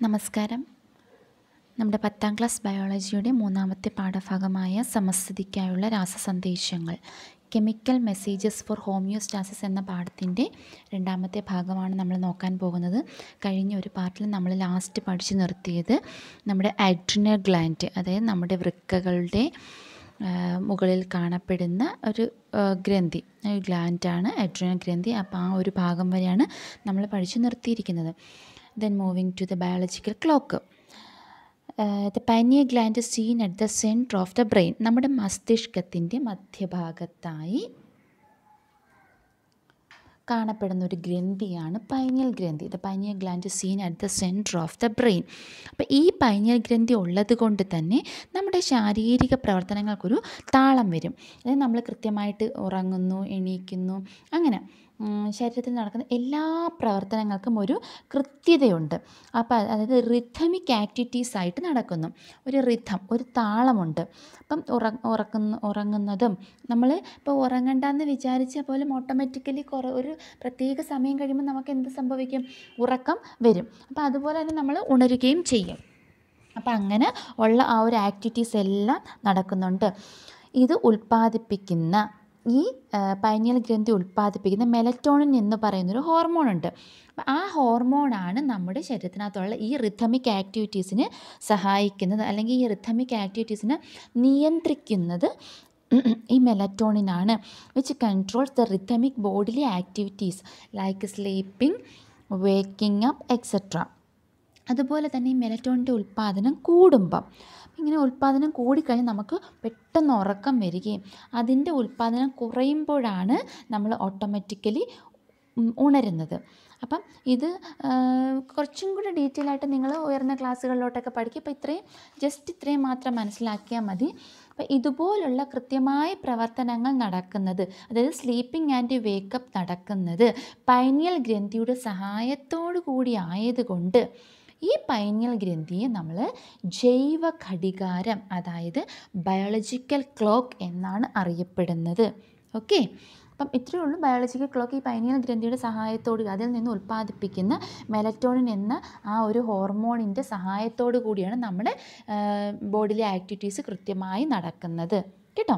നമസ്കാരം. നമ്മുടെ പത്താം ക്ലാസ് ബയോളജിയുടെ മൂന്നാമത്തെ പാഠഭാഗമായ സമസ്ഥിതിക്കായുള്ള രാസസന്ദേശങ്ങൾ കെമിക്കൽ മെസ്സേജസ് ഫോർ ഹോമിയോസ്റ്റാസിസ് എന്ന പാഠത്തിന്റെ രണ്ടാമത്തെ ഭാഗമാണ് നമ്മൾ നോക്കാൻ പോകുന്നത്. കഴിഞ്ഞ ഒരു പാർട്ടിൽ നമ്മൾ ലാസ്റ്റ് പഠിച്ചു നിർത്തിയത് നമ്മുടെ അഡ്രിനൽ ഗ്ലാൻഡ് അതായത് നമ്മുടെ വൃക്കകളുടെ മുകളിൽ കാണപ്പെടുന്ന ഒരു ഗ്രന്ഥി ഗ്ലാൻഡാണ് അഡ്രിനൽ ഗ്രന്ഥി. അപ്പോൾ ആ ഒരു ഭാഗം വരെയാണ് നമ്മൾ പഠിച്ചു നിർത്തിയിരിക്കുന്നത്. Then moving to the biological clock the pineal gland seen at the centre of the brain നമ്മുടെ മസ്തിഷ്കത്തിന്റെ മധ്യഭാഗത്തായി കാണപ്പെടുന്ന ഒരു ഗ്രന്ഥിയാണ് പൈനിയൽ ഗ്രന്ഥി. The pineal gland seen at the centre of the brain അപ്പോൾ ഈ പൈനിയൽ ഗ്രന്ഥി ഉള്ളത് കൊണ്ട് തന്നെ നമ്മുടെ ശാരീരിക പ്രവർത്തനങ്ങൾക്കൊരു താളം വരും. അതായത് നമ്മൾ കൃത്യമായിട്ട് ഉറങ്ങുന്നു എണീക്കുന്നു അങ്ങനെ. ശരീരത്തിൽ നടക്കുന്ന എല്ലാ പ്രവർത്തനങ്ങൾക്കും ഒരു കൃത്യതയുണ്ട്. അപ്പോൾ അതായത് റിഥമിക് ആക്ടിവിറ്റീസ് ആയിട്ട് നടക്കുന്നു. ഒരു റിഥം ഒരു താളമുണ്ട്. അപ്പം ഉറ ഉറക്കുന്ന ഉറങ്ങുന്നതും നമ്മൾ ഇപ്പോൾ ഉറങ്ങണ്ടെന്ന് വിചാരിച്ച പോലും ഓട്ടോമാറ്റിക്കലി കുറ ഒരു പ്രത്യേക സമയം കഴിയുമ്പോൾ നമുക്ക് എന്ത് സംഭവിക്കും? ഉറക്കം വരും. അപ്പോൾ അതുപോലെ തന്നെ നമ്മൾ ഉണരുകയും ചെയ്യും. അപ്പം അങ്ങനെ ഉള്ള ആ ഒരു ആക്ടിവിറ്റീസ് എല്ലാം നടക്കുന്നുണ്ട്. ഇത് ഉൽപ്പാദിപ്പിക്കുന്ന ഈ പൈനിയൽ ഗ്രന്ഥി ഉൽപ്പാദിപ്പിക്കുന്ന മെലറ്റോണിൻ എന്ന് പറയുന്നൊരു ഹോർമോണുണ്ട്. അപ്പം ആ ഹോർമോണാണ് നമ്മുടെ ശരീരത്തിനകത്തുള്ള ഈ റിഥമിക് ആക്ടിവിറ്റീസിന് സഹായിക്കുന്നത് അല്ലെങ്കിൽ ഈ റിഥമിക് ആക്ടിവിറ്റീസിനെ നിയന്ത്രിക്കുന്നത് ഈ മെലറ്റോണിനാണ്. Which controls the rhythmic bodily activities like sleeping waking up etcetera അതുപോലെ തന്നെ ഈ മെലറ്റോണിന്റെ ഉൽപ്പാദനം കൂടുമ്പം. ഇങ്ങനെ ഉൽപ്പാദനം കൂടിക്കഴിഞ്ഞാൽ നമുക്ക് പെട്ടെന്ന് ഉറക്കം വരികയും അതിന്റെ ഉൽപ്പാദനം കുറയുമ്പോഴാണ് നമ്മൾ ഓട്ടോമാറ്റിക്കലി ഉണരുന്നത്. അപ്പം ഇത് കുറച്ചും കൂടി ഡീറ്റെയിൽ ആയിട്ട് നിങ്ങൾ ഉയർന്ന ക്ലാസ്സുകളിലോട്ടൊക്കെ പഠിക്കും അപ്പോൾ ഇത്രയും ജസ്റ്റ് ഇത്രയും മാത്രം മനസ്സിലാക്കിയാൽ മതി. അപ്പോൾ ഇതുപോലുള്ള കൃത്യമായ പ്രവർത്തനങ്ങൾ നടക്കുന്നത് അതായത് സ്ലീപ്പിംഗ് ആൻഡ് വേക്കപ്പ് നടക്കുന്നത് പൈനിയൽ ഗ്രന്ഥിയുടെ സഹായത്തോടു കൂടി ആയതുകൊണ്ട് ഈ പൈനിയൽ ഗ്രന്ഥിയെ നമ്മൾ ജൈവ ഘടികാരം അതായത് ബയോളജിക്കൽ ക്ലോക്ക് എന്നാണ് അറിയപ്പെടുന്നത്. ഓക്കെ? അപ്പം ഇത്രയേ ഉള്ളൂ ബയോളജിക്കൽ ക്ലോക്ക് ഈ പൈനിയൽ ഗ്രന്ഥിയുടെ സഹായത്തോട് അതിൽ നിന്ന് ഉൽപ്പാദിപ്പിക്കുന്ന മെലറ്റോണിൻ എന്ന ആ ഒരു ഹോർമോണിന്റെ സഹായത്തോടു കൂടിയാണ് നമ്മുടെ ബോഡിയിലെ ആക്ടിവിറ്റീസ് കൃത്യമായി നടക്കുന്നത്. കേട്ടോ?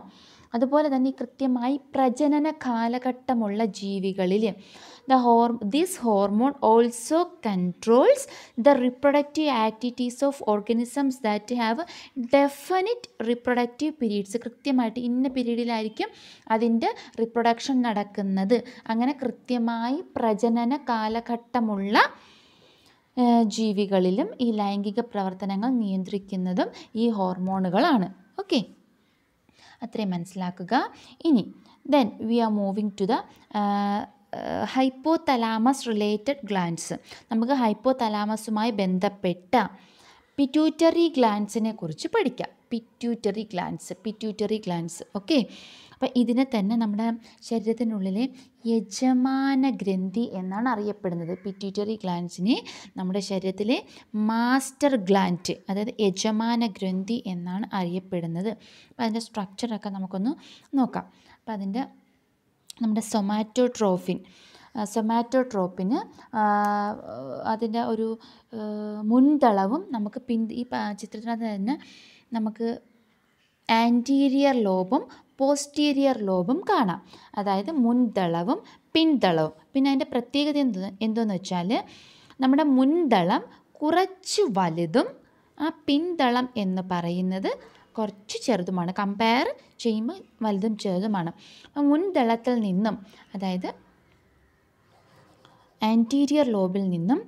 അതുപോലെ തന്നെ കൃത്യമായി പ്രജനന കാലഘട്ടമുള്ള ജീവികളിൽ the hor this hormone also controls the reproductive activities of organisms that have definite reproductive periods കൃത്യമായിട്ട് ഇന്ന പീരീഡിലായിരിക്കും അതിന്റെ റിപ്രൊഡക്ഷൻ നടക്കുന്നത്. അങ്ങനെ കൃത്യമായി പ്രജനന കാലഘട്ടമുള്ള ജീവികളിലും ഈ ലൈംഗിക പ്രവർത്തനങ്ങൾ നിയന്ത്രിക്കുന്നതും ഈ ഹോർമോണുകളാണ്. ഓക്കെ. അത്രയും മനസ്സിലാക്കുക. ഇനി then we are moving to the hypothalamus related glands നമുക്ക് ഹൈപ്പോ തലാമസുമായി ബന്ധപ്പെട്ട പിറ്റ്യൂറ്ററി ഗ്ലാൻസിനെ കുറിച്ച് പഠിക്കാം. Pituitary glands pituitary glands okay അപ്പോൾ ഇതിനെ തന്നെ നമ്മുടെ ശരീരത്തിനുള്ളിലെ യജമാന ഗ്രന്ഥി എന്നാണ് അറിയപ്പെടുന്നത്. പിറ്റ്യൂറ്ററി ഗ്ലാൻസിനെ നമ്മുടെ ശരീരത്തിലെ മാസ്റ്റർ ഗ്ലാന്റ് അതായത് യജമാന ഗ്രന്ഥി എന്നാണ് അറിയപ്പെടുന്നത്. അപ്പോൾ അതിന്റെ സ്ട്രക്ചറൊക്കെ നമുക്കൊന്ന് നോക്കാം. അപ്പോൾ അതിന്റെ നമ്മുടെ സൊമാറ്റോട്രോഫിൻ. സൊമാറ്റോട്രോപ്പിന് അതിന്റെ ഒരു മുൻതളവും നമുക്ക് പിൻ ഈ ചിത്രത്തിനകത്ത് തന്നെ നമുക്ക് ആന്റീരിയർ ലോബും പോസ്റ്റീരിയർ ലോബും കാണാം. അതായത് മുൻതളവും പിൻതളവും. പിന്നെ അതിന്റെ പ്രത്യേകത എന്ത് എന്തോന്ന് വെച്ചാൽ നമ്മുടെ മുൻതളം കുറച്ച് വലുതും ആ പിൻതളം എന്ന് പറയുന്നത് കുറച്ച് ചെറുതുമാണ്. കമ്പയർ ചെയ്യുമ്പോൾ വലുതും ചെറുതുമാണ്. മുൻ ദളത്തിൽ നിന്നും അതായത് ആന്റീരിയർ ലോബിൽ നിന്നും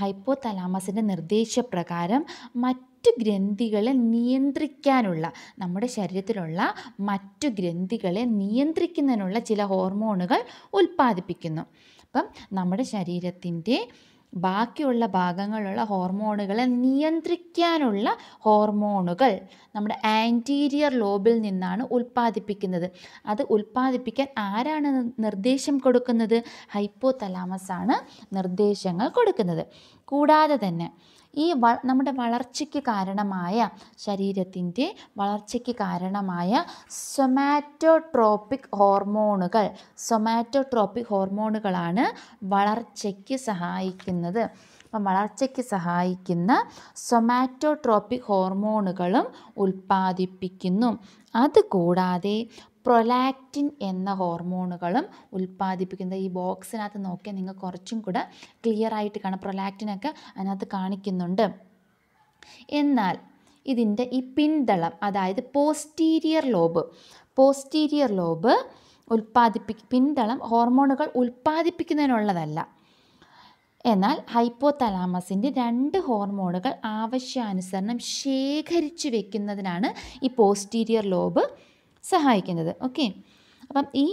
ഹൈപ്പോ തലാമസിന്റെ നിർദ്ദേശപ്രകാരം മറ്റു ഗ്രന്ഥികളെ നിയന്ത്രിക്കാനുള്ള നമ്മുടെ ശരീരത്തിലുള്ള മറ്റു ഗ്രന്ഥികളെ നിയന്ത്രിക്കുന്നതിനുള്ള ചില ഹോർമോണുകൾ ഉൽപ്പാദിപ്പിക്കുന്നു. അപ്പം നമ്മുടെ ശരീരത്തിന്റെ ബാക്കിയുള്ള ഭാഗങ്ങളുള്ള ഹോർമോണുകളെ നിയന്ത്രിക്കാനുള്ള ഹോർമോണുകൾ നമ്മുടെ ആന്റീരിയർ ലോബിൽ നിന്നാണ് ഉൽപ്പാദിപ്പിക്കുന്നത്. അത് ഉൽപ്പാദിപ്പിക്കാൻ ആരാണ് നിർദ്ദേശം കൊടുക്കുന്നത്? ഹൈപ്പോ തലാമസാണ് നിർദ്ദേശങ്ങൾ കൊടുക്കുന്നത്. കൂടാതെ തന്നെ ഈ വ നമ്മുടെ വളർച്ചയ്ക്ക് കാരണമായ ശരീരത്തിന്റെ വളർച്ചയ്ക്ക് കാരണമായ സൊമാറ്റോട്രോപ്പിക് ഹോർമോണുകൾ സൊമാറ്റോട്രോപ്പിക് ഹോർമോണുകളാണ് വളർച്ചയ്ക്ക് സഹായിക്കുന്നത്. അപ്പം വളർച്ചയ്ക്ക് സഹായിക്കുന്ന സൊമാറ്റോട്രോപ്പിക് ഹോർമോണുകളും ഉൽപ്പാദിപ്പിക്കുന്നു. അതുകൂടാതെ പ്രൊലാക്റ്റിൻ എന്ന ഹോർമോണുകളും ഉൽപ്പാദിപ്പിക്കുന്നത് ഈ ബോക്സിനകത്ത് നോക്കിയാൽ നിങ്ങൾ കുറച്ചും കൂടെ ക്ലിയർ ആയിട്ട് കാണാം. പ്രൊലാക്റ്റിനൊക്കെ അതിനകത്ത് കാണിക്കുന്നുണ്ട്. എന്നാൽ ഇതിന്റെ ഈ പിന്തളം അതായത് പോസ്റ്റീരിയർ ലോബ് പോസ്റ്റീരിയർ ലോബ് ഉൽപ്പാദിപ്പി പിന്തളം ഹോർമോണുകൾ ഉൽപ്പാദിപ്പിക്കുന്നതിനുള്ളതല്ല. എന്നാൽ ഹൈപ്പോതലാമസിന്റെ രണ്ട് ഹോർമോണുകൾ ആവശ്യാനുസരണം ശേഖരിച്ചു വെക്കുന്നതിനാണ് ഈ പോസ്റ്റീരിയർ ലോബ് സഹായിക്കുന്നത്. ഓക്കെ. അപ്പം ഈ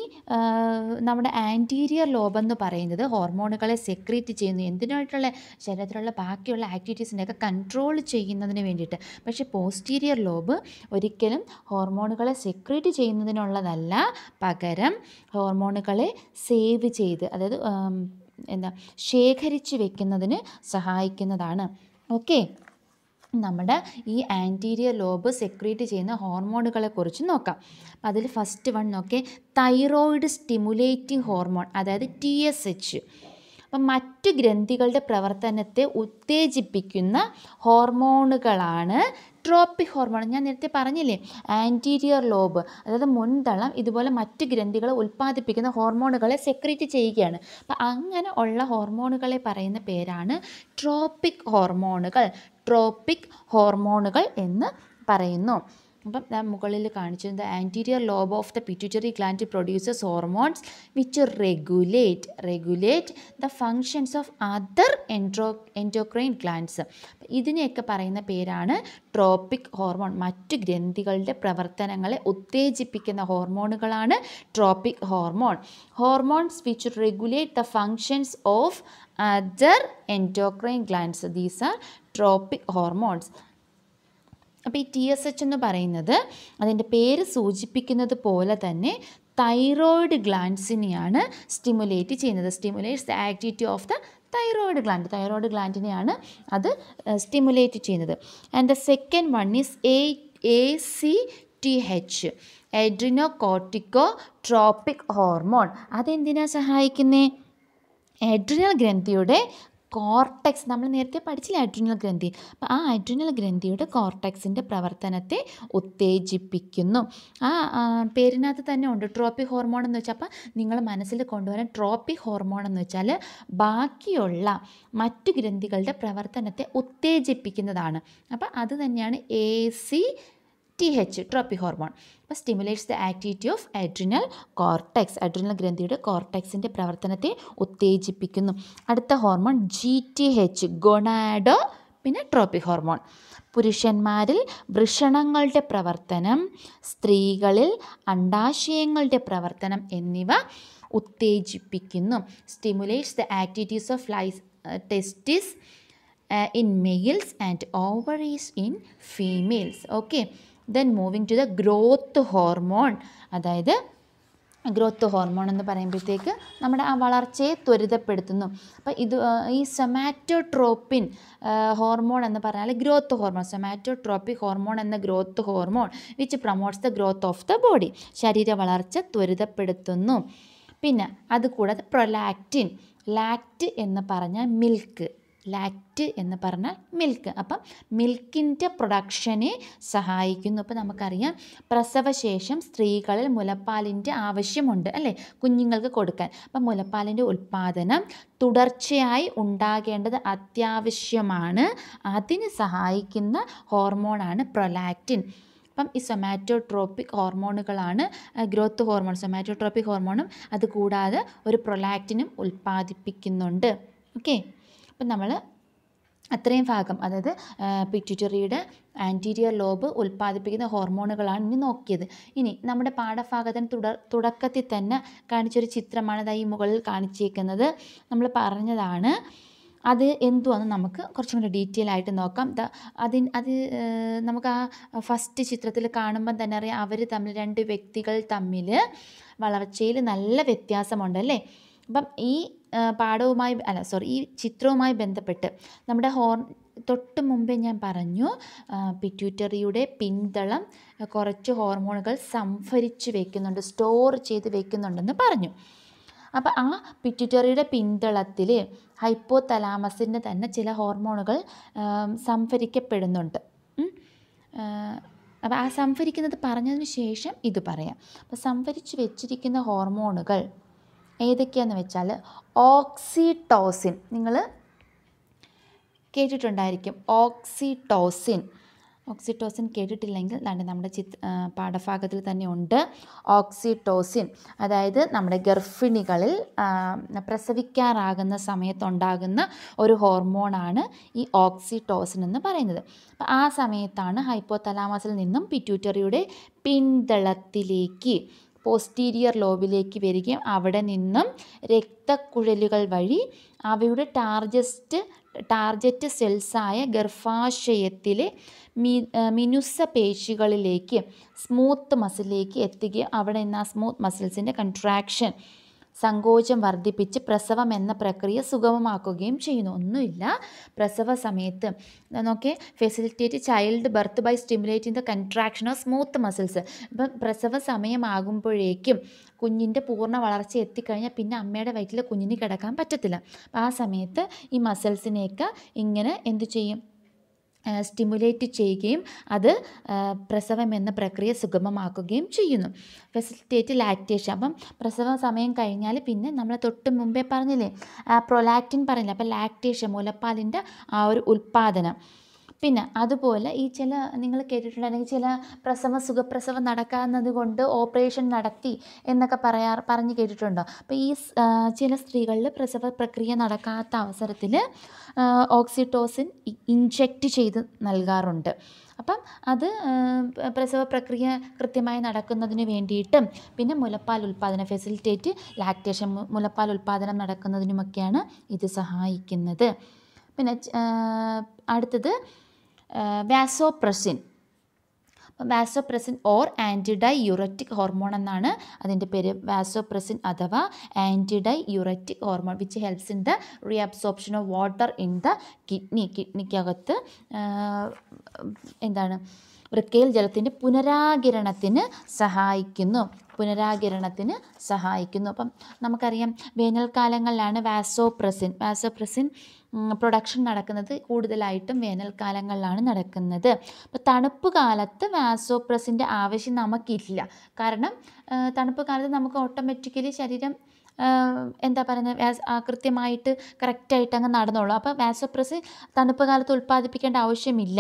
നമ്മുടെ ആന്റീരിയർ ലോബ് എന്ന് പറയുന്നത് ഹോർമോണുകളെ സെക്രീറ്റ് ചെയ്യുന്നു. എന്തിനായിട്ടുള്ള ശരീരത്തിലുള്ള ബാക്കിയുള്ള ആക്ടിവിറ്റീസിനെയൊക്കെ കൺട്രോൾ ചെയ്യുന്നതിന് വേണ്ടിയിട്ട്. പക്ഷേ പോസ്റ്റീരിയർ ലോബ് ഒരിക്കലും ഹോർമോണുകളെ സെക്രീറ്റ് ചെയ്യുന്നതിനുള്ളതല്ല. പകരം ഹോർമോണുകളെ സേവ് ചെയ്ത് അതായത് എന്താ ശേഖരിച്ച് വെക്കുന്നതിന് സഹായിക്കുന്നതാണ്. ഓക്കെ. നമ്മുടെ ഈ ആന്റീരിയർ ലോബ് സെക്രീറ്റ് ചെയ്യുന്ന ഹോർമോണുകളെ കുറിച്ച് നോക്കാം അതിൽ ഫസ്റ്റ് വൺ നോക്കേ തൈറോയിഡ് സ്റ്റിമുലേറ്റിംഗ് ഹോർമോൺ അതായത് ടി എസ് എച്ച് അപ്പം മറ്റ് ഗ്രന്ഥികളുടെ പ്രവർത്തനത്തെ ഉത്തേജിപ്പിക്കുന്ന ഹോർമോണുകളാണ് ട്രോപ്പിക് ഹോർമോൺ ഞാൻ നേരത്തെ പറഞ്ഞില്ലേ ആന്റീരിയർ ലോബ് അതായത് മുൻതളം ഇതുപോലെ മറ്റ് ഗ്രന്ഥികളെ ഉൽപ്പാദിപ്പിക്കുന്ന ഹോർമോണുകളെ സെക്രീറ്റ് ചെയ്യുകയാണ്. അപ്പം അങ്ങനെ ഉള്ള ഹോർമോണുകളെ പറയുന്ന പേരാണ് ട്രോപ്പിക് ഹോർമോണുകൾ ട്രോപ്പിക് ഹോർമോണുകൾ എന്ന് പറയുന്നു. അപ്പം ഞാൻ മുകളിൽ കാണിച്ചത് anterior lobe of the pituitary gland produces hormones which regulate regulate the functions of other endo endocrine glands ഇതിനെയൊക്കെ പറയുന്ന പേരാണ് ട്രോപ്പിക് ഹോർമോൺ. മറ്റു ഗ്രന്ഥികളുടെ പ്രവർത്തനങ്ങളെ ഉത്തേജിപ്പിക്കുന്ന ഹോർമോണുകളാണ് tropic hormone. Hormones which regulate the functions of other endocrine glands these are tropic hormones അപ്പോൾ ഈ T S H എന്ന് പറയുന്നത് അതിന്റെ പേര് സൂചിപ്പിക്കുന്നത് പോലെ തന്നെ തൈറോയിഡ് ഗ്ലാൻഡ്സിനെയാണ് സ്റ്റിമുലേറ്റ് ചെയ്യുന്നത്. Stimulates the activity of the thyroid gland thyroid ഗ്ലാൻഡിനെയാണ് അത് സ്റ്റിമുലേറ്റ് ചെയ്യുന്നത്. And the second one is A A C T H adrenocorticotropic hormone അതെന്തിനാണ് സഹായിക്കുന്നത് എഡ്രിനൽ ഗ്രന്ഥിയുടെ കോർട്ടെക്സ് നമ്മൾ നേരത്തെ പഠിച്ചില്ല അഡ്രിനൽ ഗ്രന്ഥി? അപ്പോൾ ആ അഡ്രിനൽ ഗ്രന്ഥിയുടെ കോർട്ടെക്സിന്റെ പ്രവർത്തനത്തെ ഉത്തേജിപ്പിക്കുന്നു. ആ പേരിനകത്ത് തന്നെ ഉണ്ട് ട്രോപ്പി ഹോർമോൺ എന്ന് വെച്ചാൽ അപ്പോൾ നിങ്ങൾ മനസ്സിൽ കൊണ്ടുവരാൻ ട്രോപ്പി ഹോർമോൺ എന്ന് വെച്ചാൽ ബാക്കിയുള്ള മറ്റു ഗ്രന്ഥികളുടെ പ്രവർത്തനത്തെ ഉത്തേജിപ്പിക്കുന്നതാണ്. അപ്പോൾ അത് തന്നെയാണ് A C T H tropic hormone അപ്പോൾ stimulates the activity of adrenal cortex adrenal ഗ്രന്ഥിയുടെ കോർട്ടെക്സിന്റെ പ്രവർത്തനത്തെ ഉത്തേജിപ്പിക്കുന്നു. അടുത്ത hormone G T H gonado പിന്നെ ട്രോപ്പി ഹോർമോൺ പുരുഷന്മാരിൽ വൃഷണങ്ങളുടെ പ്രവർത്തനം സ്ത്രീകളിൽ അണ്ടാശയങ്ങളുടെ പ്രവർത്തനം എന്നിവ ഉത്തേജിപ്പിക്കുന്നു. Stimulates the activities of lies testis in males and ovaries in females okay then moving to the growth hormone അതായത് ഗ്രോത്ത് ഹോർമോൺ എന്ന് പറയുമ്പോഴത്തേക്ക് നമ്മുടെ ആ വളർച്ചയെ ത്വരിതപ്പെടുത്തുന്നു. അപ്പോൾ ഇത് ഈ സൊമാറ്റോട്രോപ്പിൻ ഹോർമോൺ എന്ന് പറഞ്ഞാൽ ഗ്രോത്ത് ഹോർമോൺ സൊമാറ്റോട്രോപ്പിക് ഹോർമോൺ എന്ന growth hormone which promotes the growth of the body ശരീര വളർച്ച ത്വരിതപ്പെടുത്തുന്നു. പിന്നെ അതുകൂടാതെ പ്രൊലാക്റ്റിൻ ലാക്റ്റ് എന്ന് പറഞ്ഞാൽ മിൽക്ക് ലാക്റ്റ് എന്ന് പറഞ്ഞാൽ മിൽക്ക്. അപ്പം മിൽക്കിന്റെ പ്രൊഡക്ഷനെ സഹായിക്കുന്നു. അപ്പോൾ നമുക്കറിയാം പ്രസവശേഷം സ്ത്രീകളിൽ മുലപ്പാലിന്റെ ആവശ്യമുണ്ട് അല്ലേ? കുഞ്ഞുങ്ങൾക്ക് കൊടുക്കാൻ. അപ്പം മുലപ്പാലിന്റെ ഉൽപ്പാദനം തുടർച്ചയായി ഉണ്ടാകേണ്ടത് അത്യാവശ്യമാണ്. അതിന് സഹായിക്കുന്ന ഹോർമോണാണ് പ്രൊലാക്റ്റിൻ. അപ്പം ഈ സൊമാറ്റോട്രോപ്പിക് ഹോർമോണുകളാണ് ഗ്രോത്ത് ഹോർമോൺ സൊമാറ്റോട്രോപ്പിക് ഹോർമോണും അതുകൂടാതെ ഒരു പ്രൊലാക്റ്റിനും ഉൽപ്പാദിപ്പിക്കുന്നുണ്ട്. ഓക്കെ? അപ്പം നമ്മൾ അത്രയും ഭാഗം അതായത് പിറ്റ്യൂട്ടറിയുടെ ആന്റീരിയർ ലോബ് ഉൽപ്പാദിപ്പിക്കുന്ന ഹോർമോണുകളാണ് ഇനി നോക്കിയത്. ഇനി നമ്മുടെ പാഠഭാഗത്തിന് തുടർ തുടക്കത്തിൽ തന്നെ കാണിച്ചൊരു ചിത്രമാണ് ഈ മുകളിൽ കാണിച്ചേക്കുന്നത്. നമ്മൾ പറഞ്ഞതാണ് അത് എന്തുവാന്ന് നമുക്ക് കുറച്ചും കൂടി ഡീറ്റെയിൽ ആയിട്ട് നോക്കാം. ദാ അതിന് അത് നമുക്ക് ആ ഫസ്റ്റ് ചിത്രത്തിൽ കാണുമ്പം തന്നെ അറിയാം അവർ തമ്മിൽ രണ്ട് വ്യക്തികൾ തമ്മിൽ വളർച്ചയിൽ നല്ല വ്യത്യാസമുണ്ടല്ലേ അപ്പം ഈ പാഠവുമായി അല്ല സോറി ഈ ചിത്രവുമായി ബന്ധപ്പെട്ട് നമ്മുടെ ഹോർ തൊട്ട് മുമ്പേ ഞാൻ പറഞ്ഞു പിറ്റ്യൂട്ടറിയുടെ പിന്തളം കുറച്ച് ഹോർമോണുകൾ സംഭരിച്ച് വെക്കുന്നുണ്ട് സ്റ്റോർ ചെയ്ത് വെക്കുന്നുണ്ടെന്ന് പറഞ്ഞു. അപ്പോൾ ആ പിറ്റ്യൂട്ടറിയുടെ പിന്തളത്തിൽ ഹൈപ്പോ തലാമസിന്റെ തന്നെ ചില ഹോർമോണുകൾ സംഭരിക്കപ്പെടുന്നുണ്ട്. അപ്പോൾ ആ സംഭരിക്കുന്നത് പറഞ്ഞതിന് ശേഷം ഇത് പറയാം. അപ്പോൾ സംഭരിച്ച് വെച്ചിരിക്കുന്ന ഹോർമോണുകൾ ഏതൊക്കെയാണെന്ന് വെച്ചാൽ ഓക്സിടോസിൻ. നിങ്ങൾ കേട്ടിട്ടുണ്ടായിരിക്കും ഓക്സിടോസിൻ. ഓക്സിടോസിൻ കേട്ടിട്ടില്ലെങ്കിൽ ദാണ്ട് നമ്മുടെ ചിത് പാഠഭാഗത്തിൽ തന്നെ ഉണ്ട് ഓക്സിടോസിൻ. അതായത് നമ്മുടെ ഗർഭിണികളിൽ പ്രസവിക്കാറാകുന്ന സമയത്തുണ്ടാകുന്ന ഒരു ഹോർമോണാണ് ഈ ഓക്സിടോസിൻ എന്ന് പറയുന്നത്. അപ്പോൾ ആ സമയത്താണ് ഹൈപ്പോ തലാമസിൽ നിന്നും പിറ്റ്യൂട്ടറിയുടെ പിന്തളത്തിലേക്ക് പോസ്റ്റീരിയർ ലോബിലേക്ക് വരികയും അവിടെ നിന്നും രക്തക്കുഴലുകൾ വഴി അവയുടെ ടാർജസ്റ്റ് ടാർജറ്റ് സെൽസായ ഗർഭാശയത്തിലെ മി മിനുസ പേശികളിലേക്ക് സ്മൂത്ത് മസിലേക്ക് എത്തുകയും അവിടെ നിന്ന് ആ സ്മൂത്ത് മസിൽസിന്റെ കൺട്രാക്ഷൻ സങ്കോചം വർദ്ധിപ്പിച്ച് പ്രസവം എന്ന പ്രക്രിയ സുഗമമാക്കുകയും ചെയ്യുന്നു. ഒന്നുമില്ല. പ്രസവ സമയത്ത് നോക്കെ facilitate childbirth by stimulating the contraction of smooth muscles ഇപ്പം പ്രസവ സമയമാകുമ്പോഴേക്കും കുഞ്ഞിന്റെ പൂർണ വളർച്ച എത്തിക്കഴിഞ്ഞാൽ പിന്നെ അമ്മയുടെ വയറ്റിൽ കുഞ്ഞിന് കിടക്കാൻ പറ്റത്തില്ല. അപ്പം ആ സമയത്ത് ഈ മസിൽസിനെയൊക്കെ ഇങ്ങനെ എന്തു ചെയ്യും? സ്റ്റിമുലേറ്റ് ചെയ്യുകയും അത് പ്രസവം എന്ന പ്രക്രിയ സുഗമമാക്കുകയും ചെയ്യുന്നു. ഫെസിലിറ്റേറ്റ് ലാക്ടേഷൻ അപ്പം പ്രസവ സമയം കഴിഞ്ഞാൽ പിന്നെ നമ്മൾ തൊട്ട് മുമ്പേ പറഞ്ഞില്ലേ പ്രൊലാക്റ്റിൻ പറഞ്ഞില്ല അപ്പം ലാക്ടേഷൻ മുലപ്പാലിന്റെ ആ ഒരു ഉൽപ്പാദനം. പിന്നെ അതുപോലെ ഈ ചില നിങ്ങൾ കേട്ടിട്ടുണ്ടെങ്കിൽ ചില പ്രസവ സുഖപ്രസവം നടക്കാവുന്നത് കൊണ്ട് ഓപ്പറേഷൻ നടത്തി എന്നൊക്കെ പറയാ പറഞ്ഞ് കേട്ടിട്ടുണ്ടോ? അപ്പോൾ ഈ ചില സ്ത്രീകളിൽ പ്രസവ പ്രക്രിയ നടക്കാത്ത അവസരത്തിൽ ഓക്സിറ്റോസിൻ ഇഞ്ചെക്റ്റ് ചെയ്ത് നൽകാറുണ്ട്. അപ്പം അത് പ്രസവ പ്രക്രിയ കൃത്യമായി നടക്കുന്നതിന് വേണ്ടിയിട്ടും പിന്നെ മുലപ്പാൽ ഉൽപ്പാദന ഫെസിലിറ്റേറ്റ് ലാക്ടേഷൻ മുലപ്പാൽ ഉൽപ്പാദനം നടക്കുന്നതിനുമൊക്കെയാണ് ഇത് സഹായിക്കുന്നത്. പിന്നെ അടുത്തത് വാസോപ്രസിൻ അപ്പം vasopressin or antidiuretic hormone എന്നാണ് അതിന്റെ പേര്. വാസോപ്രസിൻ അഥവാ antidiuretic hormone which helps in the reabsorption of water in the kidney കിഡ്നിക്കകത്ത് എന്താണ്? വൃക്കയിൽ ജലത്തിന്റെ പുനരാകിരണത്തിന് സഹായിക്കുന്നു. പുനരാകിരണത്തിന് സഹായിക്കുന്നു. അപ്പം നമുക്കറിയാം വേനൽക്കാലങ്ങളിലാണ് വാസോപ്രസിൻ വാസോപ്രസിൻ പ്രൊഡക്ഷൻ നടക്കുന്നത് കൂടുതലായിട്ടും വേനൽക്കാലങ്ങളിലാണ് നടക്കുന്നത്. അപ്പോൾ തണുപ്പ് കാലത്ത് വാസോപ്രസിന്റെ ആവശ്യം നമുക്കില്ല. കാരണം തണുപ്പ് കാലത്ത് നമുക്ക് ഓട്ടോമാറ്റിക്കലി ശരീരം എന്താ പറയുന്നത് കൃത്യമായിട്ട് കറക്റ്റായിട്ട് അങ്ങ് നടന്നോളൂ. അപ്പോൾ വാസോപ്രസ് തണുപ്പ് കാലത്ത് ഉൽപ്പാദിപ്പിക്കേണ്ട ആവശ്യമില്ല.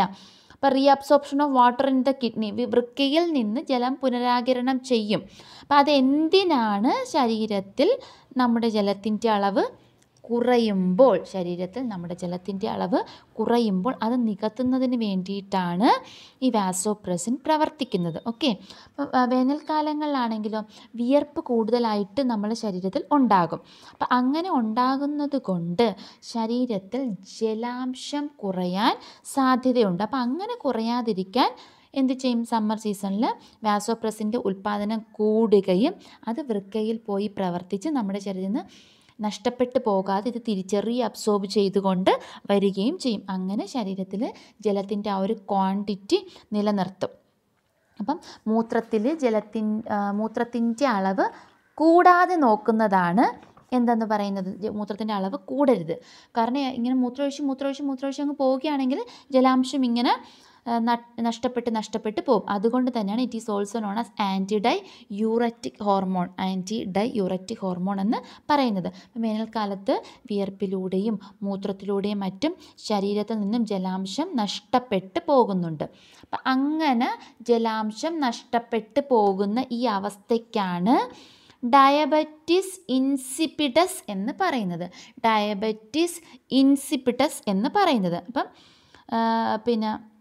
അപ്പോൾ reabsorption of water in the kidney വൃക്കയിൽ നിന്ന് ജലം പുനരാകിരണം ചെയ്യും. അപ്പോൾ അതെന്തിനാണ് ശരീരത്തിൽ നമ്മുടെ ജലത്തിന്റെ അളവ് കുറയുമ്പോൾ ശരീരത്തിൽ നമ്മുടെ ജലത്തിന്റെ അളവ് കുറയുമ്പോൾ അത് നികത്തുന്നതിന് വേണ്ടിയിട്ടാണ് ഈ വാസോപ്രസിൻ പ്രവർത്തിക്കുന്നത്. ഓക്കെ വേനൽക്കാലങ്ങളിലാണെങ്കിലോ വിയർപ്പ് കൂടുതലായിട്ട് നമ്മുടെ ശരീരത്തിൽ ഉണ്ടാകും. അപ്പം അങ്ങനെ ഉണ്ടാകുന്നത് കൊണ്ട് ശരീരത്തിൽ ജലാംശം കുറയാൻ സാധ്യതയുണ്ട്. അപ്പം അങ്ങനെ കുറയാതിരിക്കാൻ എന്ത് ചെയ്യും? സമ്മർ സീസണിൽ വാസോപ്രസിന്റെ ഉൽപ്പാദനം കൂടുകയും അത് വൃക്കയിൽ പോയി പ്രവർത്തിച്ച് നമ്മുടെ ശരീരത്തിൽ നിന്ന് നഷ്ടപ്പെട്ടു പോകാതെ ഇത് തിരിച്ചറി അബ്സോർബ് ചെയ്തുകൊണ്ട് വരികയും ചെയ്യും. അങ്ങനെ ശരീരത്തിൽ ജലത്തിന്റെ ആ ഒരു ക്വാണ്ടിറ്റി നിലനിർത്തും. അപ്പം മൂത്രത്തിൽ ജലത്തിൻ മൂത്രത്തിന്റെ അളവ് കൂടാതെ നോക്കുന്നതാണ് എന്തെന്ന് പറയുന്നത്? മൂത്രത്തിന്റെ അളവ് കൂടരുത്. കാരണം ഇങ്ങനെ മൂത്രമൊഴിച്ച് മൂത്രമൊഴിച്ച് മൂത്രമൊഴിച്ച് അങ്ങ് പോവുകയാണെങ്കിൽ ജലാംശം ഇങ്ങനെ നഷ്ടപ്പെട്ട് നഷ്ടപ്പെട്ട് പോകും. അതുകൊണ്ട് തന്നെയാണ് it is also known as antidiuretic hormone antidiuretic hormone എന്ന് പറയുന്നത്. വേനൽക്കാലത്ത് വിയർപ്പിലൂടെയും മൂത്രത്തിലൂടെയും മറ്റും ശരീരത്തിൽ നിന്നും ജലാംശം നഷ്ടപ്പെട്ട് പോകുന്നുണ്ട്. അപ്പം അങ്ങനെ ജലാംശം നഷ്ടപ്പെട്ട് പോകുന്ന ഈ അവസ്ഥയ്ക്കാണ് ഡയബറ്റിസ് ഇൻസിപ്പിഡസ് എന്ന് പറയുന്നത്. ഡയബറ്റിസ് ഇൻസിപ്പിഡസ് എന്ന് പറയുന്നത്. അപ്പം പിന്നെ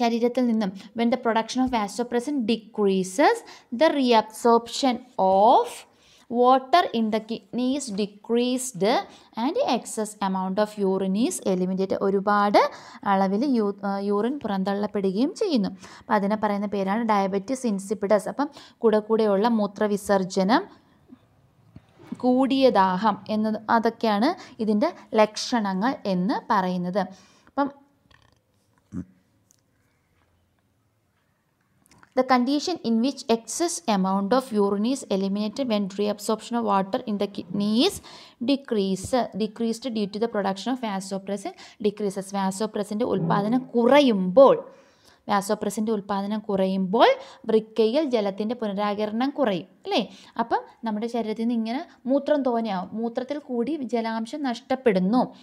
ശരീരത്തിൽ നിന്നും when the production of vasopressin decreases the reabsorption of water in the kidney is decreased and excess amount of urine is eliminate ഒരുപാട് അളവിൽ യൂ യൂറിൻ പുറന്തള്ളപ്പെടുകയും ചെയ്യുന്നു. അപ്പോൾ അതിനെ പറയുന്ന പേരാണ് ഡയബറ്റിസ് ഇൻസിപ്പിഡസ് അപ്പം കൂടെ കൂടെയുള്ള മൂത്രവിസർജനം കൂടിയ ദാഹം എന്നത് അതൊക്കെയാണ് ഇതിന്റെ ലക്ഷണങ്ങൾ എന്ന് പറയുന്നത്. അപ്പം the condition in which excess amount of is eliminated eliminated when of water in the kidneys is decrease decreased due to the production of vasopressin decreases വാസോപ്രസിന്റെ ഉൽപ്പാദനം കുറയുമ്പോൾ വാസോപ്രസിന്റെ ഉൽപ്പാദനം കുറയുമ്പോൾ വൃക്കയിൽ ജലത്തിന്റെ പുനരാകരണം കുറയും അല്ലേ? അപ്പം നമ്മുടെ ശരീരത്തിൽ നിന്ന് ഇങ്ങനെ മൂത്രം തോനെയാവും മൂത്രത്തിൽ കൂടി ജലാംശം നഷ്ടപ്പെടുന്നു.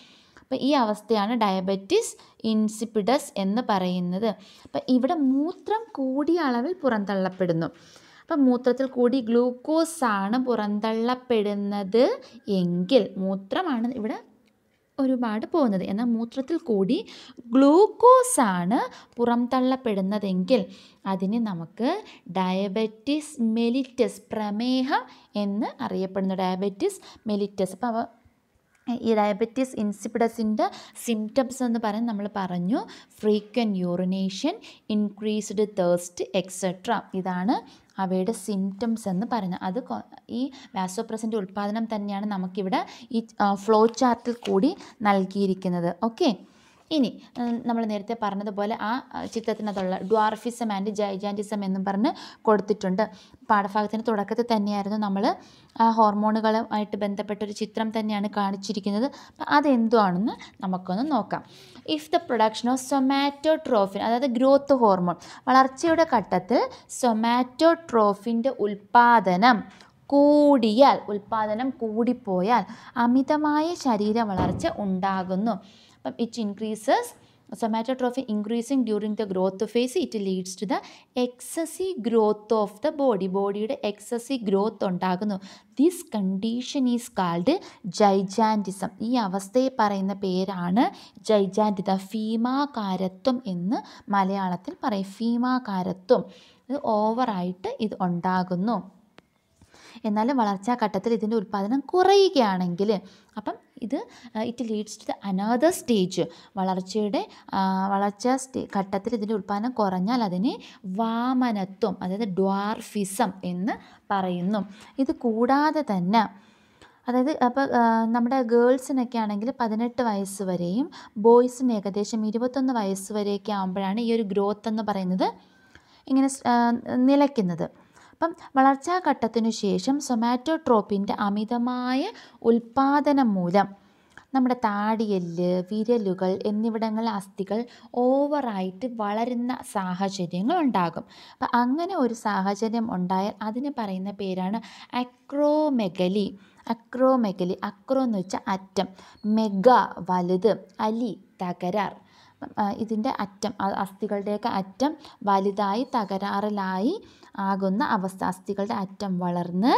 അപ്പം ഈ അവസ്ഥയാണ് ഡയബറ്റിസ് ഇൻസിപ്പിഡസ് എന്ന് പറയുന്നത്. അപ്പം ഇവിടെ മൂത്രം കൂടിയ അളവിൽ പുറന്തള്ളപ്പെടുന്നു. അപ്പം മൂത്രത്തിൽ കൂടി ഗ്ലൂക്കോസ് ആണ് പുറന്തള്ളപ്പെടുന്നത് എങ്കിൽ മൂത്രമാണ് ഇവിടെ ഒരുപാട് പോകുന്നത്. എന്നാൽ മൂത്രത്തിൽ കൂടി ഗ്ലൂക്കോസ് ആണ് പുറംതള്ളപ്പെടുന്നതെങ്കിൽ അതിന് നമുക്ക് ഡയബറ്റിസ് മെലിറ്റസ് പ്രമേഹം എന്ന് അറിയപ്പെടുന്നു. Diabetes mellitus. അപ്പോൾ ഈ ഡയബറ്റീസ് ഇൻസിപ്പിഡസിന്റെ സിംറ്റംസ് എന്ന് പറയാൻ നമ്മൾ പറഞ്ഞു. Frequent urination increased thirst etcetera ഇതാണ് അവയുടെ സിംറ്റംസ് എന്ന് പറഞ്ഞു അത് ഈ വാസോപ്രസിന്റെ ഉൽപ്പാദനം തന്നെയാണ് നമുക്കിവിടെ ഈ ഫ്ലോ ചാർട്ടിൽ കൂടി നൽകിയിരിക്കുന്നത്. ഓക്കെ ഇനി നമ്മൾ നേരത്തെ പറഞ്ഞതുപോലെ ആ ചിത്രത്തിനകത്തുള്ള ഡ്വാർഫിസം ആൻഡ് ജൈജാന്റിസം എന്നും പറഞ്ഞ് കൊടുത്തിട്ടുണ്ട്. പാഠഭാഗത്തിന്റെ തുടക്കത്തിൽ തന്നെയായിരുന്നു നമ്മൾ ആ ഹോർമോണുകളുമായിട്ട് ബന്ധപ്പെട്ടൊരു ചിത്രം തന്നെയാണ് കാണിച്ചിരിക്കുന്നത്. അപ്പം അതെന്തുവാണെന്ന് നമുക്കൊന്ന് നോക്കാം. If the production of somatotrophin അതായത് ഗ്രോത്ത് ഹോർമോൺ വളർച്ചയുടെ ഘട്ടത്തിൽ സൊമാറ്റോട്രോഫിന്റെ ഉൽപ്പാദനം കൂടിയാൽ ഉൽപ്പാദനം കൂടിപ്പോയാൽ അമിതമായ ശരീര വളർച്ച ഉണ്ടാകുന്നു. അപ്പം it increases somatotrophy increasing during the growth phase it leads to the excessive growth of the body ബോഡിയുടെ എക്സസീവ് ഗ്രോത്ത് ഉണ്ടാകുന്നു. This condition is called gigantism ഈ അവസ്ഥയെ പറയുന്ന പേരാണ് ജൈജാന്റിത ഫീമാകാരത്വം എന്ന് മലയാളത്തിൽ പറയും. ഫീമാകാരത്വം ഇത് ഓവറായിട്ട് ഇത് ഉണ്ടാകുന്നു. എന്നാൽ വളർച്ചാ ഘട്ടത്തിൽ ഇതിന്റെ ഉൽപ്പാദനം കുറയുകയാണെങ്കിൽ അപ്പം ഇത് it leads to the another stage വളർച്ചയുടെ വളർച്ചാ സ്റ്റേ ഘട്ടത്തിൽ ഇതിന്റെ ഉൽപ്പാദനം കുറഞ്ഞാൽ അതിനെ വാമനത്വം അതായത് ഡ്വാർഫിസം എന്ന് പറയുന്നു. ഇത് കൂടാതെ തന്നെ അതായത് അപ്പോൾ നമ്മുടെ ഗേൾസിനൊക്കെ ആണെങ്കിൽ പതിനെട്ട് വയസ്സ് വരെയും ബോയ്സിന് ഏകദേശം ഇരുപത്തൊന്ന് വയസ്സ് വരെയൊക്കെ ആകുമ്പോഴാണ് ഈ ഒരു ഗ്രോത്ത് എന്ന് പറയുന്നത് ഇങ്ങനെ നിലയ്ക്കുന്നത്. അപ്പം വളർച്ചാ ഘട്ടത്തിനു ശേഷം സൊമാറ്റോട്രോപ്പിന്റെ അമിതമായ ഉൽപ്പാദനം മൂലം നമ്മുടെ താടിയെല്ല് വിരലുകൾ എന്നിവിടങ്ങളിലെ അസ്ഥികൾ ഓവറായിട്ട് വളരുന്ന സാഹചര്യങ്ങൾ ഉണ്ടാകും. അപ്പം അങ്ങനെ ഒരു സാഹചര്യം ഉണ്ടായാൽ അതിന് പറയുന്ന പേരാണ് അക്രോമെഗലി. അക്രോമെഗലി അക്രോ എന്ന് വെച്ചാൽ അറ്റം. മെഗ വലുത് അലി തകരാർ. ഇതിന്റെ അറ്റം അസ്ഥികളുടെയൊക്കെ അറ്റം വലുതായി തകരാറിലായി ആകുന്ന അവസ്ഥ അസ്ഥികളുടെ അറ്റം വളർന്ന്